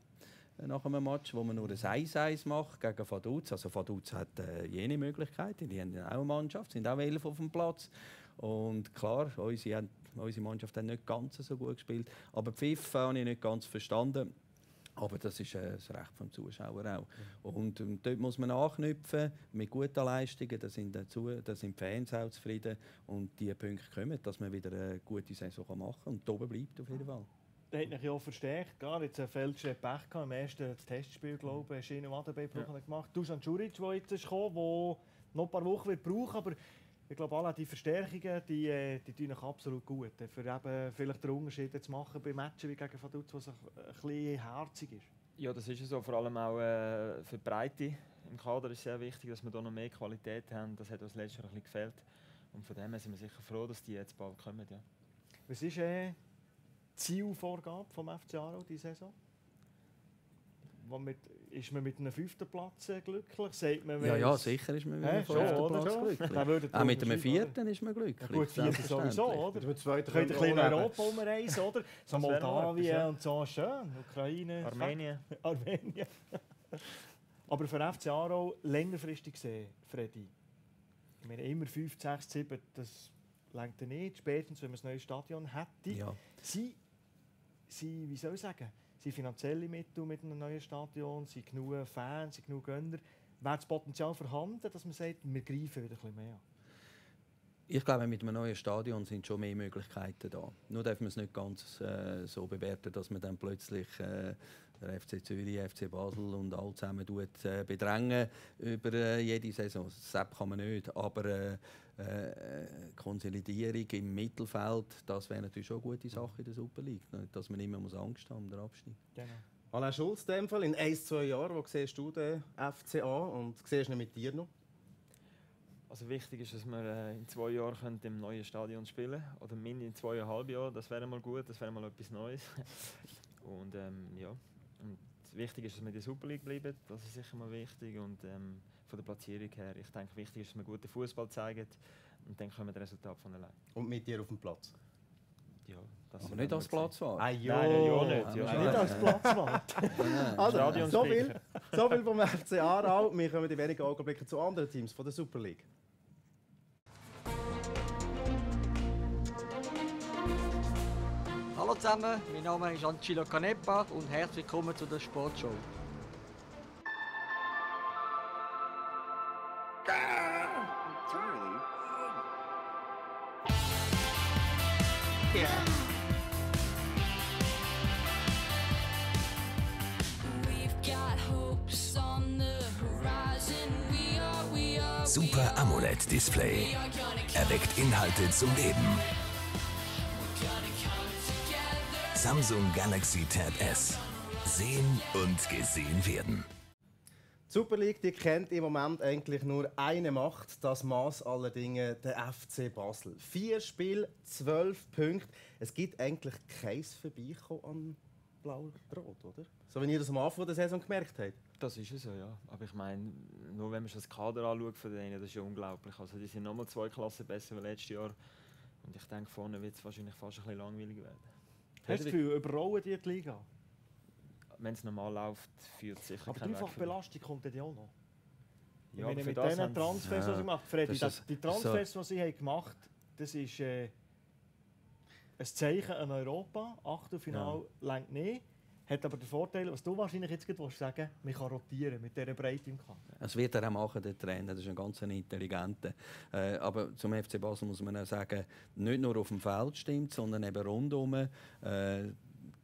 äh, nach einem Match, wo man nur ein 1-1 macht gegen Vaduz. Also Vaduz hat äh, jene Möglichkeiten, die haben auch eine Mannschaft, sind auch elf auf dem Platz. Und klar, unsere, unsere Mannschaft hat nicht ganz so gut gespielt, aber Pfiff habe ich nicht ganz verstanden. Aber das ist äh, das Recht des Zuschauer auch. Und ähm, dort muss man anknüpfen mit guten Leistungen. Da sind, äh, zu, da sind die Fans auch zufrieden. Und diese Punkte kommen, dass man wieder eine gute Saison machen kann. Und oben bleibt auf jeden Fall. Der hat mich ja auch verstärkt. Klar, jetzt ein Feldschritt Pech gehabt. Im ersten Testspiel, glaube ich, hast du ihn im Wadenbeibruch Ja. gemacht. Dusan Djuric, der jetzt ist gekommen, der noch ein paar Wochen wird brauchen aber ich glaube, alle die Verstärkungen, die, äh, die tun absolut gut. äh, Für eben vielleicht den Unterschied zu machen bei Matchen wie gegen Vaduz, was ein ein bisschen herzig ist. Ja, das ist so. Vor allem auch äh, für die Breite im Kader ist sehr wichtig, dass wir da noch mehr Qualität haben. Das hat uns letztes Jahr ein bisschen gefehlt. Und von dem her sind wir sicher froh, dass die jetzt bald kommen. Ja. Was ist äh, die Zielvorgabe vom FC Aarau diese Saison? Mit, ist man mit einem fünften Platz äh, glücklich? Sagt man, Ja, ja, sicher ist man mit schon, fünften Platz schon? glücklich. Auch mit unterschreiben, vierten oder? ist man glücklich. Ja, gut, vierter sowieso, oder? Mit zweiten Könnt ihr ein können bisschen Europa umreisen, oder? *laughs* So Moldawien und so, schön. Ukraine. Armenien. *laughs* Armenien. *laughs* Aber für FC Aarau längerfristig gesehen, Freddy, ich meine, immer 5, 6, 7, das längt ja nicht. Spätestens, wenn man ein neues Stadion hätte. Ja. Sie, sie, wie soll ich sagen, sie finanzielle Mittel mit einem neuen Stadion, sie genug Fans, sie genug Gönner. Wäre das Potenzial vorhanden, dass man sagt, wir greifen wieder ein bisschen mehr an? Ich glaube, mit einem neuen Stadion sind schon mehr Möglichkeiten da. Nur darf man es nicht ganz äh, so bewerten, dass man dann plötzlich äh, der FC Zürich, FC Basel und all zusammen tut, äh, bedrängen über äh, jede Saison. Das kann man nicht. Aber äh, äh, Konsolidierung im Mittelfeld, das wäre natürlich schon eine gute Sache in der Super League. Nicht, Dass man immer muss Angst haben um den Abstieg. Genau. Alain Schulz, in dem Fall, in ein, zwei Jahren, wo siehst du den FCA und siehst du ihn mit dir noch? Also wichtig ist, dass wir äh, in zwei Jahren können im neuen Stadion spielen können. Oder mindestens in zweieinhalb Jahren. Das wäre mal gut, das wäre mal etwas Neues. *laughs* Und ähm, ja, und wichtig ist, dass wir in der Super League bleiben. Das ist sicher mal wichtig. Und ähm, von der Platzierung her, ich denke, wichtig ist, dass wir guten Fußball zeigen. Und dann kommen die Resultate von allein. Und mit dir auf dem Platz? Ja, das Aber nicht als. Platzwart. Ah, ja. Nein, nein, ja nicht. Ja, Nicht nein. als *laughs* Platzwart. also, so viel, so viel vom FC Aarau. Wir kommen in wenigen Augenblicken zu anderen Teams von der Super League. Hallo zusammen, mein Name ist Angelo Canepa und herzlich willkommen zu der Sportshow. Display erweckt Inhalte zum Leben. Samsung Galaxy Tab S. Sehen und gesehen werden. Super League die kennt im Moment eigentlich nur eine Macht, das Maß aller Dinge, der FC Basel. Vier Spiele, zwölf Punkte. Es gibt eigentlich kein Vorbeikommen an Blau-Rot, oder? So wie ihr das am Anfang der Saison gemerkt habt. Das ist es so, ja. Aber ich meine, nur wenn man schon das Kader anschaut von denen, das ist ja unglaublich. Also die sind nochmal zwei Klassen besser als letztes Jahr. Und ich denke, vorne wird es wahrscheinlich fast ein bisschen langweilig werden. Hast du das Gefühl, überrollen die die Liga? Wenn es normal läuft, führt es sicher Aber vorbei. Belastung kommt dann ja auch noch. Ich Ja, meine, für mit das diesen haben- Transfers, die sie gemacht haben, Freddy, das das, ist die so- Transfers, die sie haben gemacht das ist äh, ein Zeichen an Europa. Achtelfinale längt nicht. Hat aber den Vorteil, was du wahrscheinlich jetzt gerade willst sagen man kann rotieren mit dieser Breite im Kader. Das wird er auch machen, der Trainer. Das ist ein ganz intelligenter. Äh, aber zum FC Basel muss man auch sagen, nicht nur auf dem Feld stimmt, sondern eben rundum. Äh,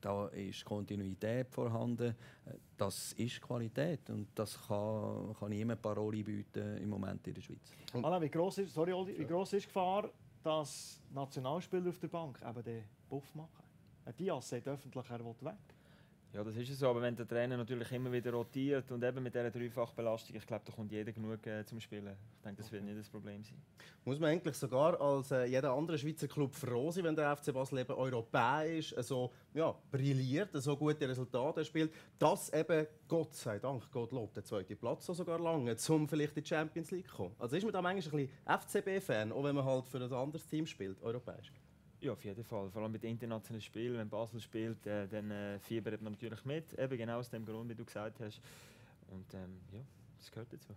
da ist Kontinuität vorhanden. Äh, Das ist Qualität und das kann, kann niemand Paroli bieten im Moment in der Schweiz. Alain, wie gross ist, sorry, Oldi, wie gross ist die Gefahr, dass Nationalspieler auf der Bank eben den Buff machen? Diaz sagt öffentlich, er will weg. Ja, das ist es so. Aber wenn der Trainer natürlich immer wieder rotiert und eben mit dieser Dreifachbelastung, ich glaube, da kommt jeder genug äh, zum Spielen. Ich denke, das wird nicht das Problem sein. Muss man eigentlich sogar als äh, jeder andere Schweizer Club froh sein, wenn der FC Basel eben europäisch äh, so ja, brilliert, äh, so gute Resultate spielt, dass eben, Gott sei Dank, Gott lobt, der zweite Platz so sogar lange, um vielleicht in die Champions League zu kommen. Also ist man da manchmal ein bisschen FCB-Fan, auch wenn man halt für ein anderes Team spielt, europäisch. Ja, auf jeden Fall. Vor allem mit internationalen Spielen. Wenn Basel spielt, äh, dann äh, fiebert man natürlich mit. Eben genau aus dem Grund, wie du gesagt hast. Und ähm, ja, das gehört dazu.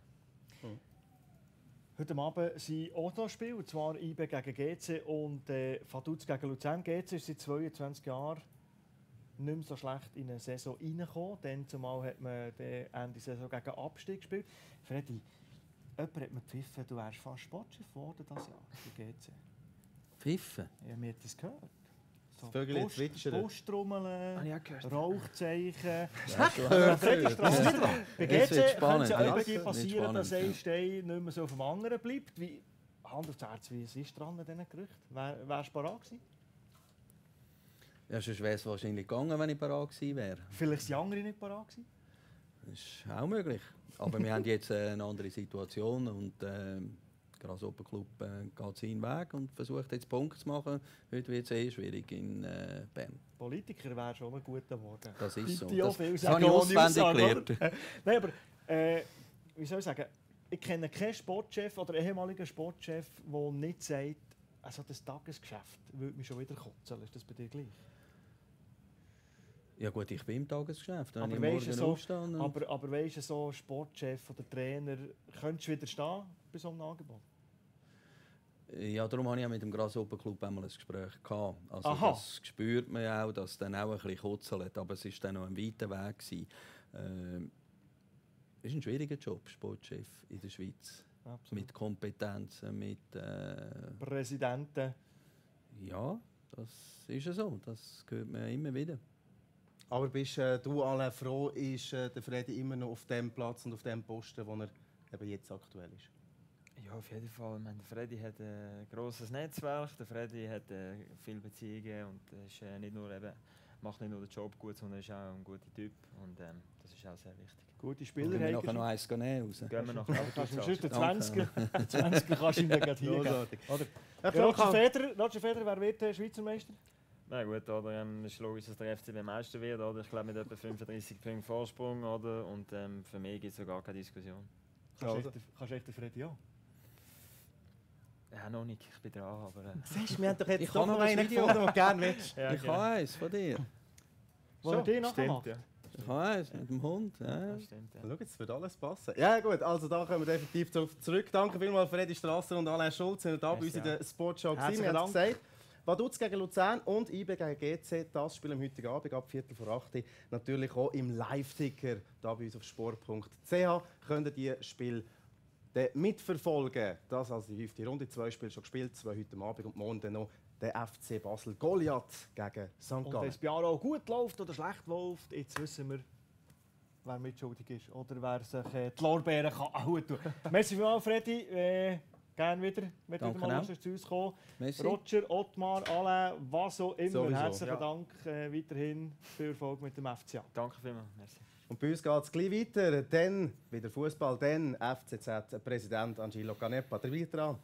Heute Abend sind auch noch Spiele, und zwar IB gegen GC und äh, Vaduz gegen Luzern. GC ist seit 22 Jahren nicht mehr so schlecht in eine Saison reingekommen. Dann zumal hat man den Ende Saison gegen Abstieg gespielt. Freddy, jemand hat mir gepfiffen, du wärst fast Sportchef geworden dieses Jahr bei GC. Pfiffen? Ja, mir hat das gehört. So Vögel Post- zwitschern. Gehört. Rauchzeichen. *laughs* Ja, gehört. Freddy Das Strasse, ist nicht wahr. wahr? Bei GC könnte es ja. irgendwie passieren, dass ein. Stein nicht mehr so auf dem anderen bleibt. Wie, Hand aufs Herz, wie es ist dran an diesen Gerüchten? Wär, wärst du bereit gewesen? Ja, sonst wäre es wahrscheinlich gegangen, wenn ich parat gewesen wäre. Vielleicht sind die anderen nicht bereit gewesen? Das ist auch möglich. Aber wir haben jetzt äh, eine andere Situation und ähm, der Grasshopper Club äh, geht seinen Weg und versucht jetzt Punkte zu machen. Heute wird es eh schwierig in äh, Bern. Politiker wäre schon ein guter geworden. Das ist so. Auch Das- das habe ich auswendig gelernt. oder? Nein, aber äh, wie soll ich sagen, ich kenne keinen Sportchef oder ehemaligen Sportchef, der nicht sagt, also das Tagesgeschäft würde mich schon wieder kotzen. Ist das bei dir gleich? Ja gut, ich bin im Tagesgeschäft. Wenn Aber ich morgen so, aufstehe aber, aber weißt du, so Sportchef oder Trainer, könntest du widerstehen bei so einem Angebot? Ja, darum hatte ich mit dem Grasshopper Club einmal ein Gespräch. Gehabt. Also Aha. das spürt man ja auch, dass es dann auch ein bisschen kutzelt. Aber es war dann noch ein weiter Weg. gewesen. Ähm, es ist ein schwieriger Job, Sportchef in der Schweiz. Absolut. Mit Kompetenzen, mit... Äh, Präsidenten. ja, das ist ja so. Das hört man immer wieder. Aber bist äh, du alle froh, ist äh, der Freddy immer noch auf dem Platz und auf dem Posten, wo er eben jetzt aktuell ist? Ja, auf jeden Fall. Ich meine, der Freddy hat ein grosses Netzwerk, der Freddy hat äh, viele Beziehungen und ist, äh, nicht nur eben, macht nicht nur den Job gut, sondern ist auch ein guter Typ und ähm, das ist auch sehr wichtig. Gute Gehen wir nachher noch eins nehmen raus. Gehen wir nachher Ja, noch *laughs* kannst du eins den Danke. 20er, den 20er kannst du ihm. Oder? Ja, Ja, Roger. Federer, Roger Federer, wer wird der Schweizer Meister? Na gut, oder, ähm, es ist logisch, dass der FCB Meister wird. Oder? Ich glaube mit etwa 35 Punkten Vorsprung. Oder? Und ähm, für mich gibt es gar keine Diskussion. Kannst du Also- echt den- kannst du echt den Freddy auch? Ja, noch nicht. Ich bin dran. Aber, äh. Siehst du, wir haben doch jetzt Ich doch noch noch ein einen Video. gefunden, den du gerne willst. *laughs* Ja, ich genau. habe eins von dir. Wo er den nachher stimmt, ja. Ich habe eins mit dem Hund. Ja. Ja, stimmt, ja. Schau, jetzt wird alles passen. Ja gut, also da kommen wir definitiv darauf zurück. Danke vielmals Freddy Strasser und Alain Schulz, sind da bei uns in der Sportshow gewesen. Wir haben gesagt. Vaduz gegen Luzern und IB gegen GC, das spielen am heutigen Abend ab Viertel vor 8 Uhr. Natürlich auch im Live-Ticker, da bei uns auf sport.ch, könnt ihr die Spiel dann mitverfolgen. Das also die fünfte Runde, zwei Spiele schon gespielt, zwei heute Abend und morgen dann noch der FC Basel Goliath gegen St. Und wenn Gallen. es bei Aarau gut läuft oder schlecht läuft, jetzt wissen wir, wer mitschuldig ist. Oder wer sich äh, die Lorbeeren kann auch tun. *laughs* Merci vielmals, Freddy. Äh, gerne wieder, wenn du Danke wieder mal zu uns kommen. Merci. Roger, Ottmar, Alain, was auch immer. Sowieso. Herzlichen Ja. Dank. Äh, weiterhin viel Erfolg mit dem FCA. Danke vielmals. Merci. Und bei uns geht es gleich weiter. Dann wieder Fußball, dann FCZ-Präsident Angelo Canepa. Der weiter dran.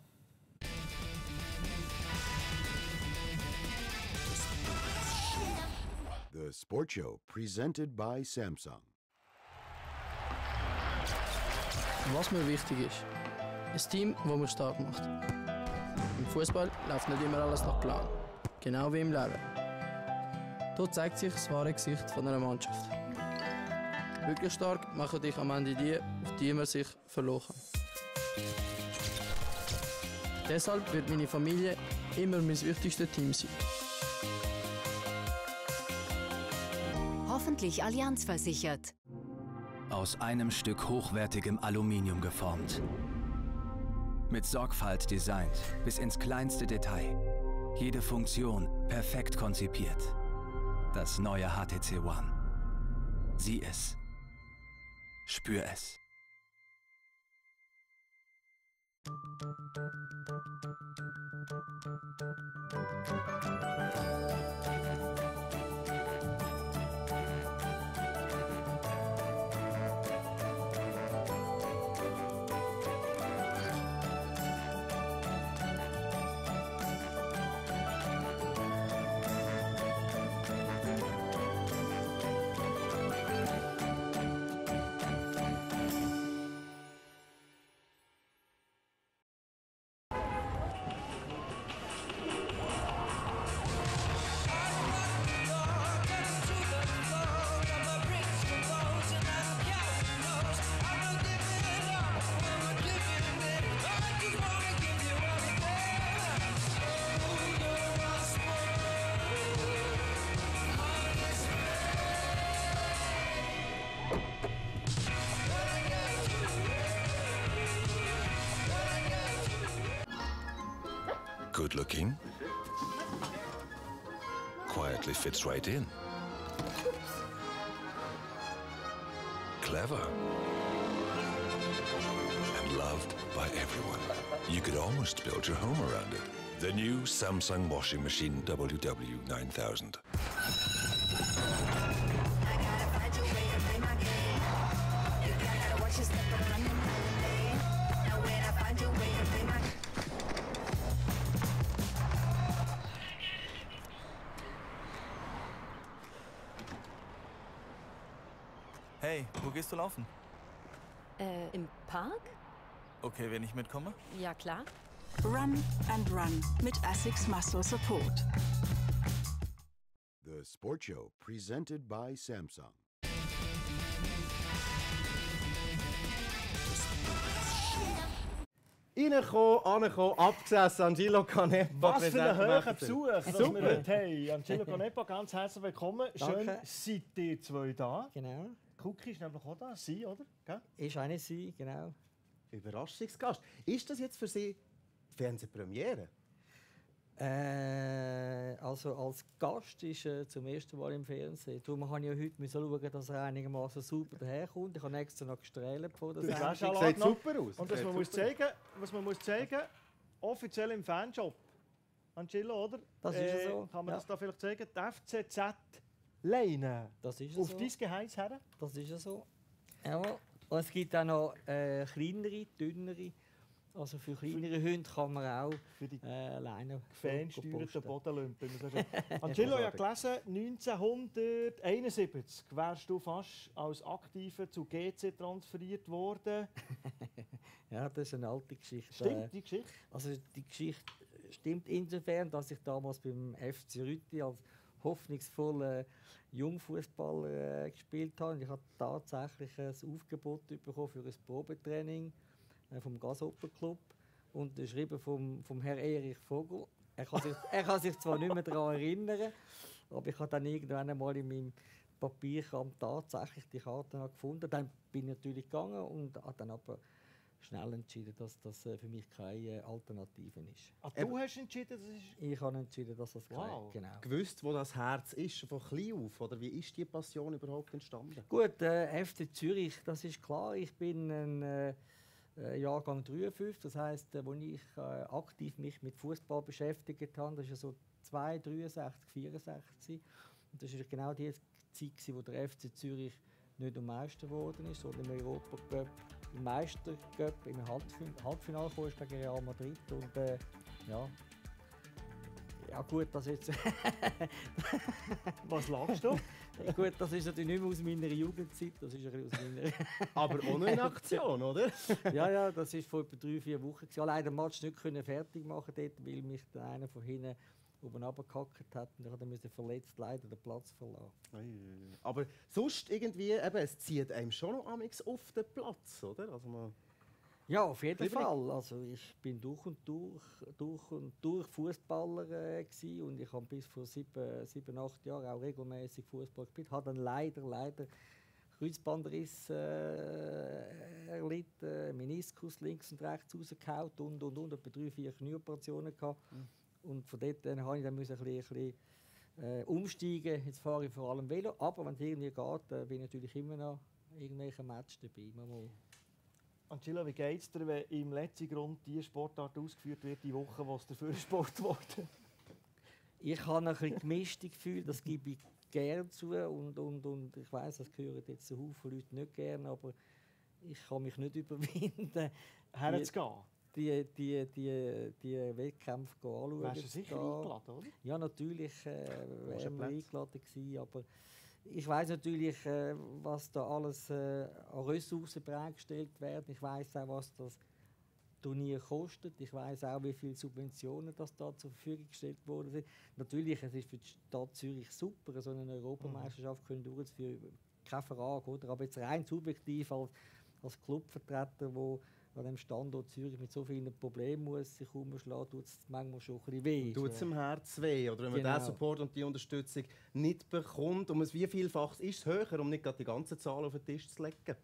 The Sport Show, presented by Samsung. Was mir wichtig ist, ein Team, das mich stark macht. Im Fußball läuft nicht immer alles nach Plan. Genau wie im Leben. Dort zeigt sich das wahre Gesicht von einer Mannschaft. Wirklich stark machen dich am Ende die, auf die man sich verloren Deshalb wird meine Familie immer mein wichtigstes Team sein. Hoffentlich Allianz versichert. Aus einem Stück hochwertigem Aluminium geformt. Mit Sorgfalt designt, bis ins kleinste Detail. Jede Funktion perfekt konzipiert. Das neue HTC One. Sieh es. Spür es. Right in. Clever. And loved by everyone. You could almost build your home around it. The new Samsung washing machine WW9000. Wo gehst du laufen? Äh, im Park? Okay, wenn ich mitkomme? Ja, klar. Run and Run mit Essex Muscle Support. The Sport Show, presented by Samsung. Reingekommen, angekommen, abgesessen, Angelo Canepa. Was für einen Präsident hohen Besuch, dass wir heute haben. Angelo Canepa, ganz herzlich willkommen. Schön, Danke. seid ihr zwei da. Genau. Cookie ist nämlich auch da, sie, oder? Gell? Ist eine sie, genau. Überraschungsgast. Ist das jetzt für Sie die Fernsehpremiere? Äh, also als Gast ist er zum ersten Mal im Fernsehen. Darum musste ich ja heute müssen schauen, dass er einigermaßen super daherkommt. Ich habe extra noch gestrahlt vor der hast Sieht super aus. Und was man, muss zeigen, was man muss zeigen, offiziell im Fanshop, Angelo, oder? Äh, Das ist ja so, Kann man ja. das da vielleicht zeigen? Die FCZ Leine. Das ist ja Auf so. dein Geheiß her. Das ist ja so. Jawohl. Und es gibt auch noch äh, kleinere, dünnere. Also für kleinere Hunde kann man auch für die äh, Leine Fernsteuerten Bodenlümpen. *laughs* Angelo, ich habe gelesen, 1971 wärst du fast als Aktiver zu GC transferiert worden. *laughs* Ja, das ist eine alte Geschichte. Stimmt Äh, die Geschichte? Also die Geschichte stimmt insofern, dass ich damals beim FC Rütti als hoffnungsvoller Jungfußballer äh, gespielt habe. Ich habe tatsächlich ein Aufgebot bekommen für ein Probetraining äh, vom Gasopper Club und geschrieben vom, vom Herr Erich Vogel. Er kann, sich, er kann sich zwar nicht mehr daran erinnern, aber ich habe dann irgendwann einmal in meinem Papierkram tatsächlich die Karte noch gefunden. Dann bin ich natürlich gegangen und habe dann aber schnell entschieden, dass das äh, für mich keine äh, Alternative ist. Ah, du hast entschieden, das ist... Ich habe entschieden, dass das Wow. keine, genau. Gewusst, wo das Herz ist, von klein auf? Oder wie ist die Passion überhaupt entstanden? Gut, äh, FC Zürich, das ist klar. Ich bin ein äh, äh, Jahrgang 53, das heißt, äh, wo ich äh, aktiv mich mit Fußball beschäftigt habe, das ist ja so 2, 63, 64. Und das ist genau die Zeit, wo der FC Zürich nicht um Meister geworden ist, sondern im Europacup, im Meistercup, im Halbfin- Halbfinale gekommen ist gegen Real Madrid. Und äh, ja, ja gut, das jetzt. *laughs* Was lachst du? Gut, das ist natürlich nicht mehr aus meiner Jugendzeit, das ist ein bisschen aus meiner... *laughs* Aber noch in Aktion, oder? *laughs* ja, ja, das war vor etwa drei, vier Wochen. gewesen. Allein den Match nicht können fertig machen dort, weil mich der einer von hinten oben runtergehackt hat und ich musste dann verletzt leider den Platz verlassen. Aber sonst irgendwie, eben, es zieht einem schon noch amigs auf den Platz, oder? Also man Ja, auf jeden Fall. Also ich bin durch und durch, durch und durch Fußballer äh, und ich habe bis vor sieben, sieben, acht Jahren auch regelmäßig Fußball gespielt. Habe dann leider, leider Kreuzbandriss äh, erlitten, Meniskus links und rechts rausgehauen und und und etwa drei, vier Knieoperationen gehabt. Und von dort an habe ich dann müssen ein bisschen, ein bisschen äh, umsteigen. Jetzt fahre ich vor allem Velo, aber wenn es irgendwie geht, äh, bin ich natürlich immer noch irgendwelchen Matches dabei. Muss- Angela, wie geht es dir, wenn im letzten Grund die Sportart ausgeführt wird, die Woche, wo es dafür *laughs* Sport wurde? Ich habe ein bisschen gemischtes Gefühl, das gebe ich gerne zu und, und, und ich weiß, das hören jetzt ein Haufen Leute nicht gerne, aber ich kann mich nicht *laughs* überwinden, Herzugehen? Die, die, die, die Wettkämpfe anschauen. Wärst du sicher Da- eingeladen, oder? Ja, natürlich äh, wir Platz. eingeladen gewesen, aber ich weiß natürlich, äh, was da alles äh, an Ressourcen bereitgestellt werden. Ich weiß auch, was das Turnier kostet. Ich weiß auch, wie viele Subventionen das da zur Verfügung gestellt worden sind. Natürlich, es ist für die Stadt Zürich super, so eine Europameisterschaft können durchzuführen. Keine Frage, oder? Aber jetzt rein subjektiv als, als Clubvertreter, wo an dem Standort Zürich mit so vielen Problemen muss sich umschlagen, tut es manchmal schon ein bisschen weh. Tut es So. im Herz weh, oder wenn man Genau. diesen Support und die Unterstützung nicht bekommt, um es wie vielfach ist es höher, um nicht gerade die ganze Zahl auf den Tisch zu legen?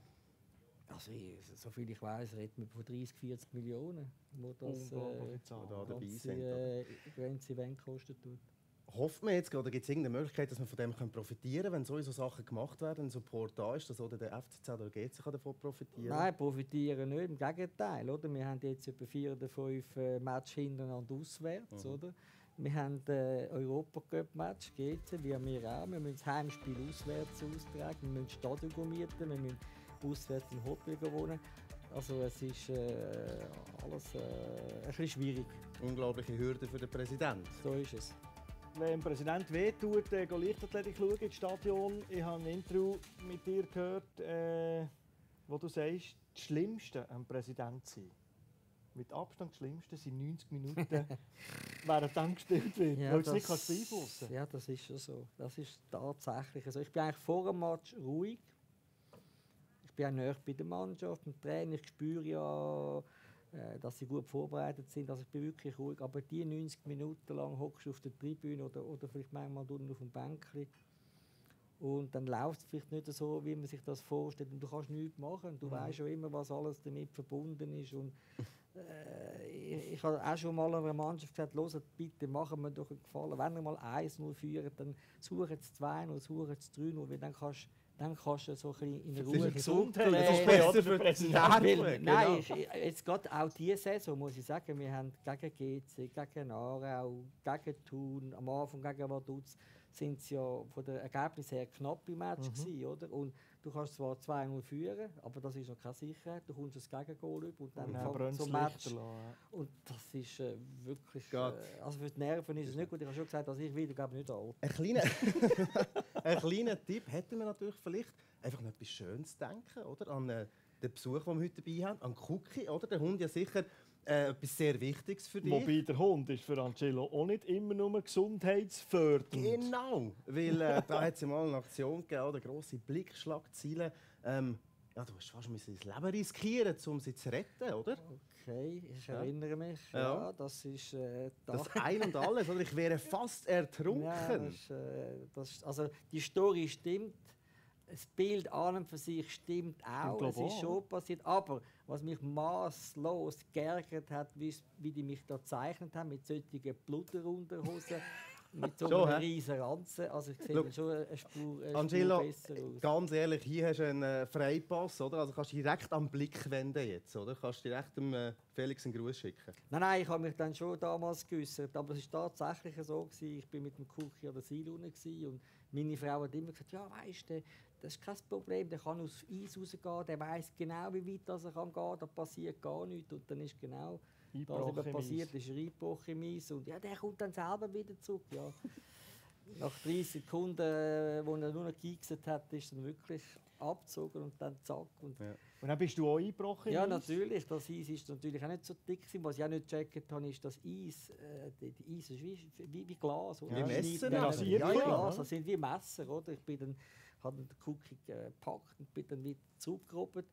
Also, ich, soviel ich weiß, reden wir von 30, 40 Millionen, wo das äh, da dabei sind, äh, ganze Event kostet. Tut. Hofft man jetzt, oder gibt es irgendeine Möglichkeit, dass man von dem kann profitieren kann, wenn solche Sachen gemacht werden, ein Support da ist, dass oder der FCZ oder GC kann davon profitieren Nein, profitieren nicht, im Gegenteil. Oder? Wir haben jetzt etwa vier oder fünf äh, Matches hintereinander auswärts. Mhm. Oder? Wir haben äh, Europacup-Match, GC, wie wir auch. Wir müssen das Heimspiel auswärts austragen, wir müssen das Stadion mieten, wir müssen auswärts im Hotel wohnen. Also es ist äh, alles äh, ein bisschen schwierig. Unglaubliche Hürde für den Präsidenten. So ist es. Wenn dem Präsident wehtut, äh, Leichtathletik schauen ins Stadion. Ich habe ein Intro mit dir gehört, äh, wo du sagst, das Schlimmste am Präsident sein. Mit Abstand das Schlimmste sind 90 Minuten, *laughs* während dann gespielt wird. weil du es nicht kannst beeinflussen Ja, das ist schon so. Das ist tatsächlich so. Ich bin eigentlich vor dem Match ruhig. Ich bin auch näher bei der Mannschaft, im Training. Ich spüre ja, dass sie gut vorbereitet sind. Also ich bin wirklich ruhig. Aber die 90 Minuten lang hockst du auf der Tribüne oder, oder vielleicht manchmal unten auf dem Bänkchen. Und dann läuft es vielleicht nicht so, wie man sich das vorstellt. Und du kannst nichts machen. Du Mhm. weißt schon immer, was alles damit verbunden ist. Und äh, ich, ich habe auch schon mal einer Mannschaft gesagt, «Hört, bitte machen wir doch einen Gefallen. Wenn ihr mal 1-0 führt, dann suchen es 2-0, suchen es 3-0, weil dann kannst dann kannst du so ein bisschen in Ruhe die Gesundheit, zurücklehnen. das ist besser für den weil- Genau. nein ich, jetzt gerade auch diese Saison, muss ich sagen, wir haben gegen GC, gegen Aarau, gegen Thun, am Anfang gegen Vaduz, sind es ja von den Ergebnissen her knappe Matches Mhm. gewesen, oder? Und du kannst zwar 2-0 führen, aber das ist noch keine Sicherheit. Du kommst das Gegengol über und dann dann fängt so ein Match. lassen, ja. Und das ist äh, wirklich... Äh, Geht. also für die Nerven ist es nicht gut. Ich habe schon gesagt, dass ich wieder glaube nicht alt. Ein kleiner, *laughs* ein kleiner Tipp hätten wir natürlich vielleicht, einfach noch etwas Schönes denken, oder? An äh, den Besuch, den wir heute dabei haben, an Cookie, oder? Der Hund ja sicher äh, etwas sehr Wichtiges für dich. Wobei der Hund ist für Angelo auch nicht immer nur gesundheitsfördernd. Genau, weil äh, da hat es ja mal eine Aktion gegeben, oder? grosse Blickschlagziele. Ähm, ja, du musst fast das Leben riskieren, um sie zu retten, oder? Okay, ich erinnere mich. Ja. Ja, das ist... Äh, Das Ein und Alles, oder? Ich wäre fast ertrunken. Ja, das, ist, äh, das, ist- also die Story stimmt. Das Bild an und für sich stimmt auch. Es ist schon passiert. Aber was mich maßlos geärgert hat, wie, wie die mich da gezeichnet haben, mit solchen Bluterunterhosen, *laughs* mit so Schon, hä? riesen Ranzen. Also ich sehe dann schon eine Spur, eine Angelo, Spur besser aus. ganz ehrlich, hier hast du einen äh, Freipass, oder? Also kannst du direkt am Blick wenden jetzt, oder? Kannst direkt dem äh, Felix einen Gruß schicken. Nein, nein, ich habe mich dann schon damals geäußert, aber es war tatsächlich so. Gewesen. Ich bin mit dem Cookie an der Seilune gewesen und meine Frau hat immer gesagt, ja weißt du, das ist kein Problem, der kann aus Eis rausgehen, der weiß genau, wie weit das er kann gehen, da passiert gar nichts. Und dann ist genau das Einbruch eben passiert, ist ein Einbruch im Eis und ja, der kommt dann selber wieder zurück. Ja. *laughs* Nach 30 Sekunden, äh, wo er nur noch geigselt hat, ist er wirklich abgezogen und dann zack. Und Und dann bist du auch eingebrochen ja, Eis? natürlich. Das Eis ist natürlich auch nicht so dick. Gewesen. Was ich auch nicht gecheckt habe, ist, das Eis, äh, die, Eis ist wie, wie, wie Glas. Oder? Wie Das Messer, ja, Ja, ja, ja. Glas. Das sind wie Messer. Oder? Ich bin dann, habe dann den Cookie gepackt und bin dann wieder zurückgerobbt.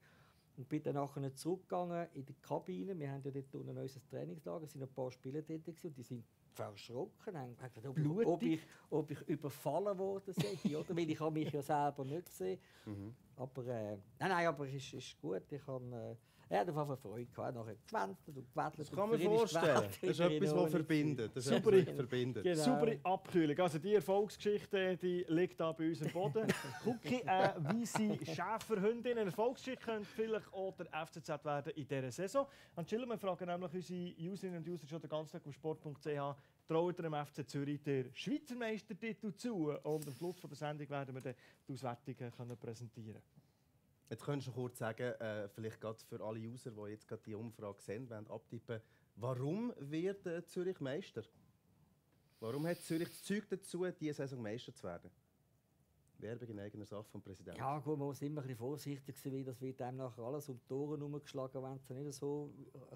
Und bin dann nachher zurückgegangen in die Kabine. Wir haben ja dort unten unser Trainingslager, es sind ein paar Spieler dort gewesen, und die sind verschrocken. Ich habe gedacht, ob, ob, ich, ob ich überfallen worden sei, *laughs* oder? Weil ich habe mich ja selber nicht gesehen. Mhm. Aber äh, nein, nein, aber es ist, ist gut. Ich habe, äh, er hat auf jeden Fall Freude gehabt. Er nachher gewettet und gewettet. Das kann man vorstellen. Das ist etwas, was verbindet. Das was verbindet. Genau. saubere Abkühlung. Also die Erfolgsgeschichte die liegt da bei uns am Boden. *laughs* Cookie, äh, weisse Schäferhündin. Eine Erfolgsgeschichte könnte vielleicht auch der FCZ werden in dieser Saison. An Chillen, wir fragen nämlich unsere Userinnen und User schon den ganzen Tag auf sport.ch traut dem FC Zürich den Schweizer Meistertitel zu. Und am Schluss von der Sendung werden wir dann die Auswertungen können präsentieren Jetzt könntest du kurz sagen, äh, vielleicht gerade für alle User, die jetzt gerade die Umfrage sehen, wollen abtippen, warum wird äh, Zürich Meister? Warum hat Zürich das Zeug dazu, diese Saison Meister zu werden? Werbung in eigener Sache vom Präsidenten. Ja, gut, man muss immer ein bisschen vorsichtig sein, weil das wird einem nachher alles um die Ohren herumgeschlagen, wenn es nicht so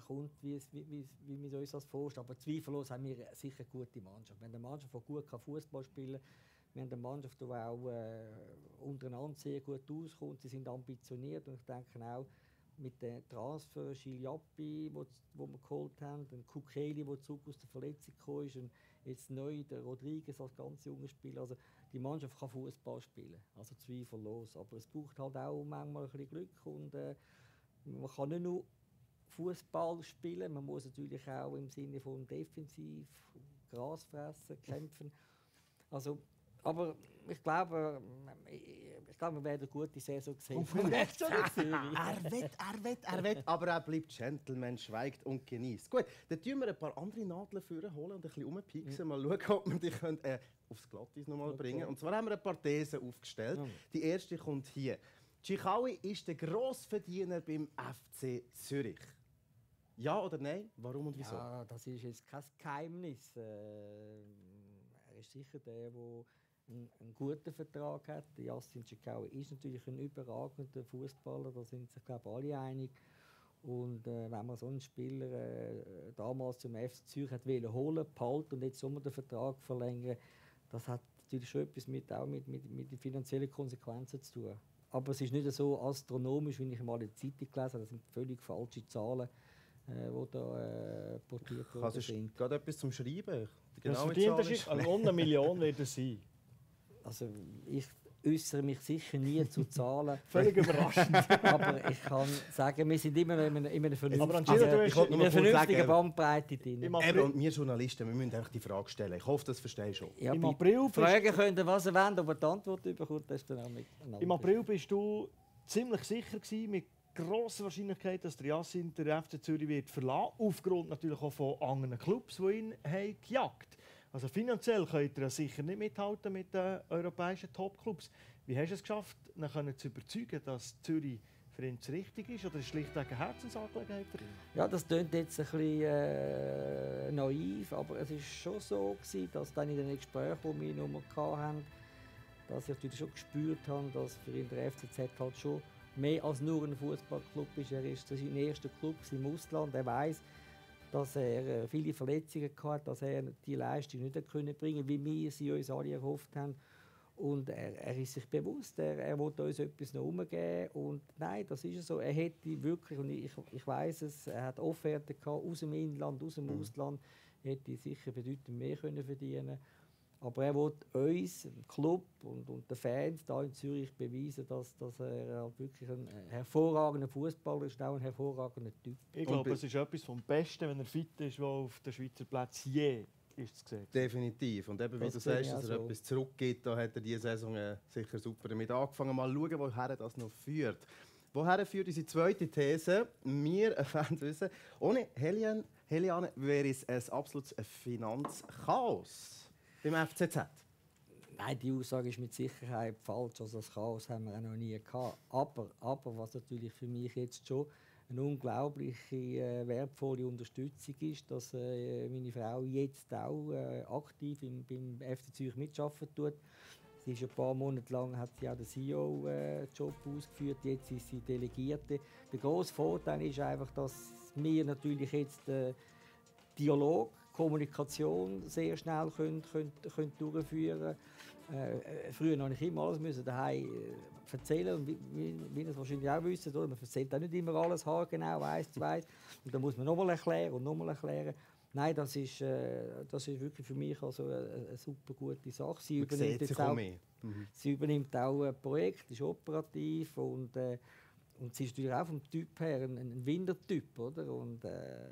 kommt, wie, es, wie, wie, wie wir uns das vorstellen. Aber zweifellos haben wir sicher eine gute Mannschaft. Wenn eine Mannschaft, die gut Fußball spielen kann, wir haben eine Mannschaft, die auch äh, untereinander sehr gut auskommt. Sie sind ambitioniert und ich denke auch mit dem Transfer Giliappi, wo, wo wir geholt haben, ein Kukeli, der zurück aus der Verletzung gekommen ist, und jetzt neu der Rodriguez als ganz junger Spieler. Also die Mannschaft kann Fußball spielen, also zweifellos. Aber es braucht halt auch manchmal ein bisschen Glück und äh, man kann nicht nur Fußball spielen, man muss natürlich auch im Sinne von defensiv Gras fressen, kämpfen. Also aber ich glaube, ich glaube, wir werden eine gute Saison sehen. *laughs* *laughs* er wird, er wird, er wird, aber er bleibt Gentleman, schweigt und genießt. Gut, dann tun wir ein paar andere Nadeln führen, holen und ein bisschen rumpieksen, mal schauen, ob wir die können, äh, aufs Glatteis noch mal bringen Und zwar haben wir ein paar Thesen aufgestellt. Die erste kommt hier. Chichaui ist der Grossverdiener beim FC Zürich. Ja oder nein? Warum und wieso? Ja, das ist jetzt kein Geheimnis. Äh, er ist sicher der, der einen, einen guten Vertrag hat. Yassin Chikawi ist natürlich ein überragender Fußballer, da sind sich glaube ich, alle einig. Und äh, wenn man so einen Spieler äh, damals zum FC Zürich hat wollen holen, behalten und jetzt soll man den Vertrag verlängern, das hat natürlich schon etwas mit, auch mit, mit, mit den finanziellen Konsequenzen zu tun. Aber es ist nicht so astronomisch, wie ich mal in der Zeitung gelesen habe. Das sind völlig falsche Zahlen, äh, die da äh, portiert worden Kannst du sind. gerade etwas zum Schreiben? Die Das verdient er sich, also eine Million wird er sein. *laughs* Also ich äußere mich sicher nie zu *laughs* Zahlen. Völlig überraschend. *laughs* Aber ich kann sagen, wir sind immer in einer, in einer, vernünftigen- Aber in einer Bandbreite drin. Eben, und wir Journalisten, wir müssen einfach die Frage stellen. Ich hoffe, das verstehst du schon. Ja, Im. April Fragen könnt ihr, was ihr wollt, aber die Antwort bekommt, das ist dann auch mit. Im April bist du ziemlich sicher gewesen, mit grosser Wahrscheinlichkeit, dass der Yassin der FC Zürich wird verlassen, aufgrund natürlich auch von anderen Clubs, die ihn haben gejagt. Also finanziell könnt ihr sicher nicht mithalten mit den europäischen Topclubs. Wie hast du es geschafft, ihn zu überzeugen, dass Zürich für ihn das Richtige ist oder ist es schlichtweg eine Herzensangelegenheit für ihn? Ja, das klingt jetzt ein bisschen äh, naiv, aber es war schon so, gewesen, dass dann in den Gesprächen, die wir noch hatten, dass ich schon gespürt habe, dass für ihn der FCZ halt schon mehr als nur ein Fußballclub ist. Er ist sein erster Club im Ausland. Er weiß, dass er äh, viele Verletzungen hatte, dass er die Leistung nicht können bringen wie wir sie uns alle erhofft haben. Und er, er ist sich bewusst, er, er will uns etwas noch umgeben. Und nein, das ist so. Er hätte wirklich, und ich, ich weiß es, er hat Offerten gehabt, aus dem Inland, aus dem Ausland, hätte sicher bedeutend mehr können verdienen aber er will uns, dem Club und, und den Fans hier in Zürich beweisen, dass, dass er halt wirklich ein hervorragender Fußballer ist, und auch ein hervorragender Typ. Ich glaube, es ist etwas vom Besten, wenn er fit ist, was auf den Schweizer Platz je ist zu sehen. Definitiv. Und eben, wie Das du sagst, dass er so. etwas zurückgibt, da hat er diese Saison äh, sicher super damit angefangen. Mal schauen, woher das noch führt. Woher führt unsere zweite These? Wir wollen wissen, ohne Helian, Heliane wäre es ein absolutes Finanzchaos beim FCZ. Nein, die Aussage ist mit Sicherheit falsch. Also das Chaos haben wir auch noch nie gehabt. Aber, aber was natürlich für mich jetzt schon eine unglaubliche äh, wertvolle Unterstützung ist, dass äh, meine Frau jetzt auch äh, aktiv im, beim FC Zürich mitschaffen tut. Sie ist ein paar Monate lang hat sie auch den CEO-Job ausgeführt. Jetzt ist sie Delegierte. Der grosse Vorteil ist einfach, dass wir natürlich jetzt äh, Dialog, Kommunikation sehr schnell können, können, können durchführen äh, äh, Früher noch nicht immer alles müssen daheim äh, erzählen und wie, wie, wie ihr es wahrscheinlich auch wisst, oder? man erzählt auch nicht immer alles haargenau, eins zu eins. Und dann muss man nochmal erklären und nochmal erklären. Nein, das ist, äh, das ist wirklich für mich also eine, eine super gute Sache. Sie Man übernimmt jetzt auch. Mhm. sie übernimmt auch ein Projekt, ist operativ und, äh, und sie ist natürlich auch vom Typ her ein, ein Wintertyp, oder? Und äh,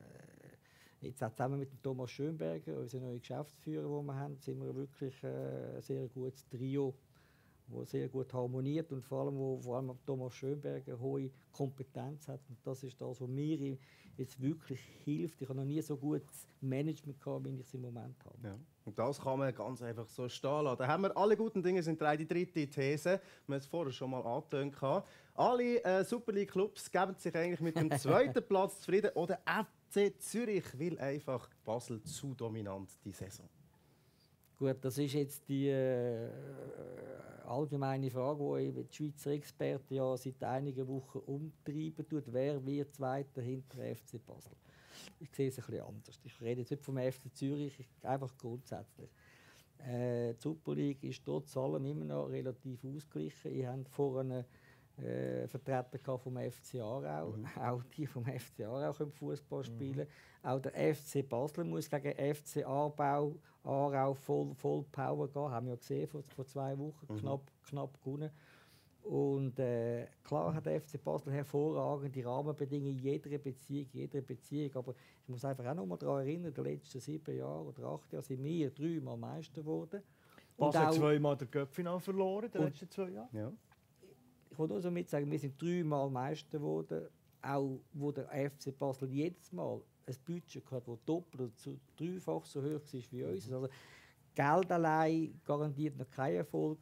jetzt auch zusammen mit dem Thomas Schönberger, unserem neuen Geschäftsführer, den wir haben, sind wir wirklich äh, ein sehr gutes Trio, wo sehr gut harmoniert und vor allem, wo vor allem Thomas Schönberger hohe Kompetenz hat. Und das ist das, was mir jetzt wirklich hilft. Ich habe noch nie so gutes Management gehabt, wie ich es im Moment habe. Ja. Und das kann man ganz einfach so stehen lassen. Da haben wir alle guten Dinge sind drei. Die dritte These, wir haben es vorher schon mal angetönt. Alle äh, Super League Clubs geben sich eigentlich mit dem *laughs* zweiten Platz zufrieden. Oder FC Zürich will einfach Basel zu dominant die Saison. Gut, das ist jetzt die äh, allgemeine Frage, die die Schweizer Experten ja seit einigen Wochen umtreiben tut. Wer wird Zweiter hinter FC Basel? Ich sehe es ein bisschen anders. Ich rede jetzt nicht vom FC Zürich, ich- einfach grundsätzlich. Äh, die Super League ist trotz allem immer noch relativ ausgeglichen. Ich habe vorhin äh, Vertreter vom FC Aarau. *laughs* Auch die vom FC Aarau können Fußball spielen. Auch der FC Basel muss gegen FC Aarau, Aarau voll, voll Power gehen. Haben wir ja gesehen vor, vor zwei Wochen. Mhm. Knapp, knapp gewonnen. Und äh, klar hat der FC Basel hervorragende Rahmenbedingungen in jeder Beziehung, jeder Beziehung. Aber ich muss einfach auch noch mal daran erinnern, in den letzten sieben Jahren oder acht Jahren sind wir dreimal Meister geworden. Basel hat zweimal den Göppfinal verloren in den letzten zwei Jahren. Ja. Wollte nur so mit sagen, wir sind dreimal Meister geworden, auch wo der FC Basel jedes Mal ein Budget hat, das doppelt oder zu dreifach so hoch war wie uns. Also Geld allein garantiert noch keinen Erfolg.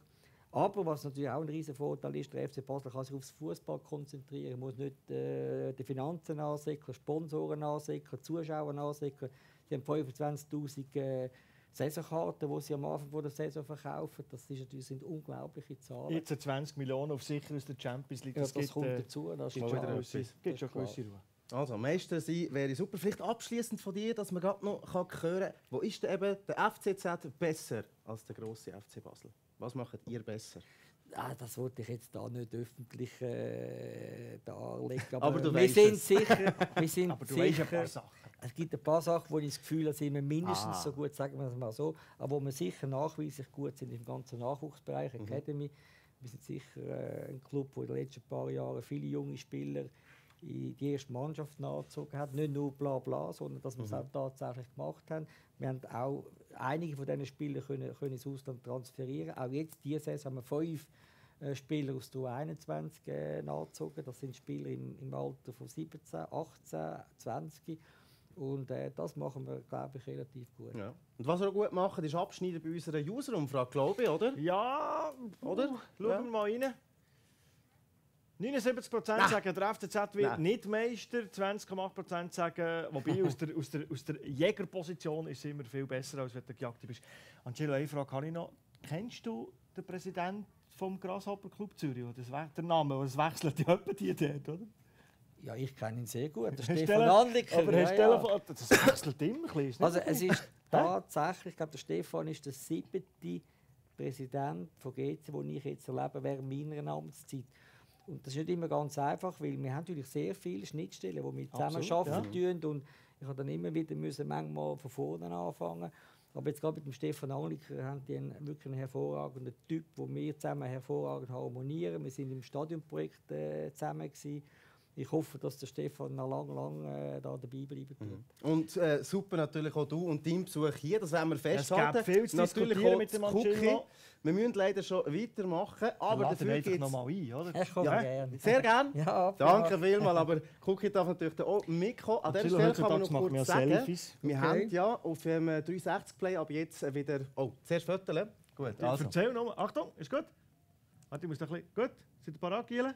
Aber was natürlich auch ein riesen Vorteil ist, der FC Basel kann sich aufs Fußball konzentrieren, muss nicht äh, die Finanzen ansäckeln, Sponsoren ansäckeln, Zuschauer ansäckeln. Sie haben 25'000 äh, Saisonkarten, die sie am Anfang von der Saison verkaufen. Das ist natürlich, sind unglaubliche Zahlen. Jetzt 20 Millionen auf sicher aus der Champions League. Ja, das gibt, kommt äh, dazu, das gibt ist schon klar. gewisse- Das ist gibt schon klar. gewisse Ruhe. Also, Meister sein wäre super. Vielleicht abschließend von dir, dass man gerade noch kann hören kann, wo ist denn eben der FCZ besser als der grosse FC Basel? Was macht ihr besser? Ah, das wollte ich jetzt da nicht öffentlich äh, darlegen. Aber, Aber du wir weisst sind es. sicher, wir *laughs* sind Aber du sicher, weisst ein paar Sachen. Es gibt ein paar Sachen, wo ich das Gefühl habe, sind wir mindestens Ah. so gut, sagen wir es mal so, aber wo wir sicher nachweislich gut sind im ganzen Nachwuchsbereich, Mhm. Academy. Wir sind sicher äh, ein Club, der in den letzten paar Jahren viele junge Spieler in die erste Mannschaft nachgezogen hat. Nicht nur bla bla, sondern dass wir es Mhm. auch tatsächlich gemacht haben. Wir haben auch einige von diesen Spielern können, können ins Ausland transferieren. Auch jetzt, diese Saison, haben wir fünf äh, Spieler aus der U21 äh, nachgezogen. Das sind Spieler im, im Alter von 17, 18, 20. Und äh, das machen wir, glaube ich, relativ gut. Ja. Und was wir auch gut machen, ist abschneiden bei unserer User-Umfrage, glaube ich, oder? Ja, oder? Schauen wir mal rein. 79% Nein. sagen, der FCZ wird Nein. nicht Meister. 20,8% sagen, wobei *laughs* aus der, aus, der, aus der Jägerposition ist es immer viel besser, als wenn du gejagt bist. Angelo, eine Frage habe ich noch. Kennst du den Präsidenten vom Grasshopper Club Zürich? Das we- der Name, das wechselt ja etwa die dort, oder? Ja, ich kenne ihn sehr gut. Der Stefan Andliker. Aber ja, ja. Das wechselt immer ein bisschen. Also so? es ist tatsächlich, ich glaube, der Stefan ist der siebte Präsident von GC, den ich jetzt erlebe während meiner Amtszeit. Und das ist nicht immer ganz einfach, weil wir haben natürlich sehr viele Schnittstellen, die wir zusammen arbeiten ja. tun. Und ich habe dann immer wieder müssen manchmal von vorne anfangen. Aber jetzt gerade mit dem Stefan Angliker haben die einen, wirklich einen hervorragenden Typ, wo wir zusammen hervorragend harmonieren. Wir sind im Stadionprojekt äh, zusammen gewesen. Ich hoffe, dass der Stefan noch lange, lange äh, da dabei bleiben tut. Und äh, super natürlich auch du und dein Besuch hier, das werden wir Es festhalten. gäbe viel zu diskutieren mit dem Cookie. Wir müssen leider schon weitermachen, aber Lade ihn dafür gibt noch mal ein, oder? Ich komme ja, gerne. Sehr gerne. *laughs* Ja, Danke ja. vielmals, aber Cookie darf natürlich auch mitkommen. An dieser Stelle kann man noch kurz wir sagen, Selfies. wir Okay. haben ja auf dem äh, 360-Play ab jetzt äh, wieder... Oh, zuerst Fotos. Gut, also. Erzähl nochmal. Achtung, ist gut? Warte, ich muss noch ein bisschen... Gut, sind ihr parat, Giele?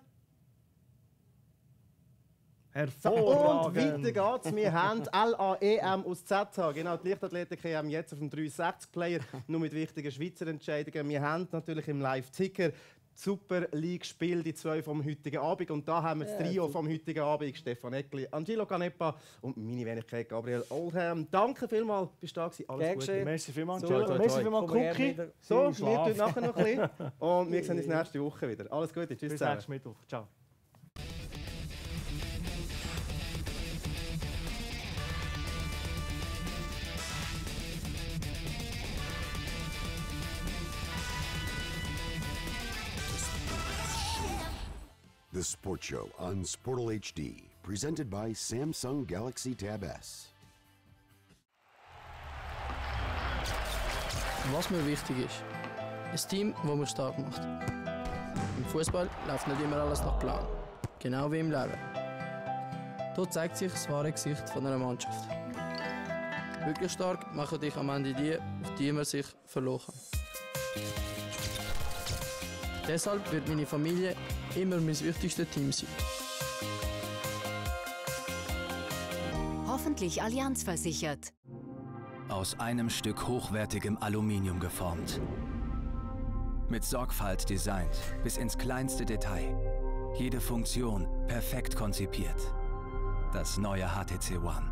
So, Hervorragend. und weiter geht's. Wir haben LAEM aus ZH, genau, die Leichtathletik EM jetzt auf dem 360-Player, nur mit wichtigen Schweizer Entscheidungen. Wir haben natürlich im Live-Ticker die Super League-Spiel, die zwei vom heutigen Abend. Und da haben wir das Trio vom heutigen Abend, Stefan Eckli, Angelo Canepa und meine Wenigkeit Gabriel Oldham. Danke vielmals, bist du da gewesen. Alles Gute. Merci vielmals, So, Angelo. toi, Merci vielmals, Cookie. So, wir tun nachher noch ein bisschen. *laughs* Und wir sehen uns nächste Woche wieder. Alles Gute, tschüss Bis zusammen. nächsten Mittwoch. Ciao. The Sport Show on Sportal HD, presented by Samsung Galaxy Tab S. Was mir wichtig ist, ein Team, das mich stark macht. Im Fußball läuft nicht immer alles nach Plan, genau wie im Leben. Dort zeigt sich das wahre Gesicht von einer Mannschaft. Wirklich stark machen dich am Ende die, auf die man sich verlochen. Deshalb wird meine Familie immer mein wichtigstes Team sein. Hoffentlich Allianz versichert. Aus einem Stück hochwertigem Aluminium geformt. Mit Sorgfalt designt, bis ins kleinste Detail. Jede Funktion perfekt konzipiert. Das neue HTC One.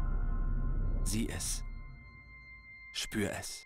Sieh es. Spür es.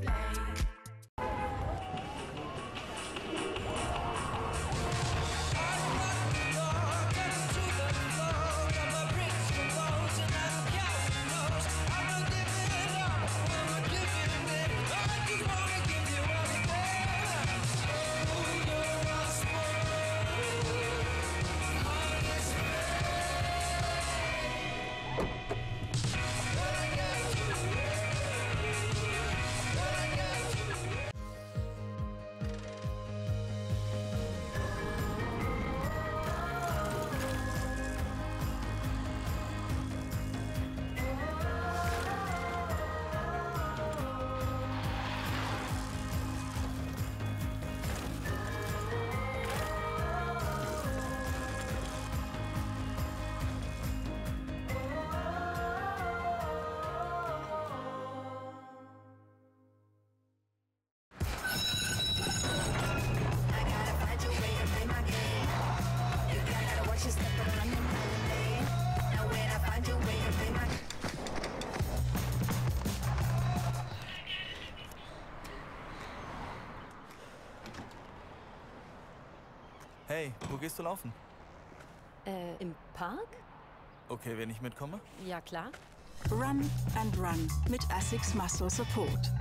Hey, wo gehst du laufen? Äh, im Park? Okay, wenn ich mitkomme? Ja, klar. Run and Run mit Essex Muscle Support.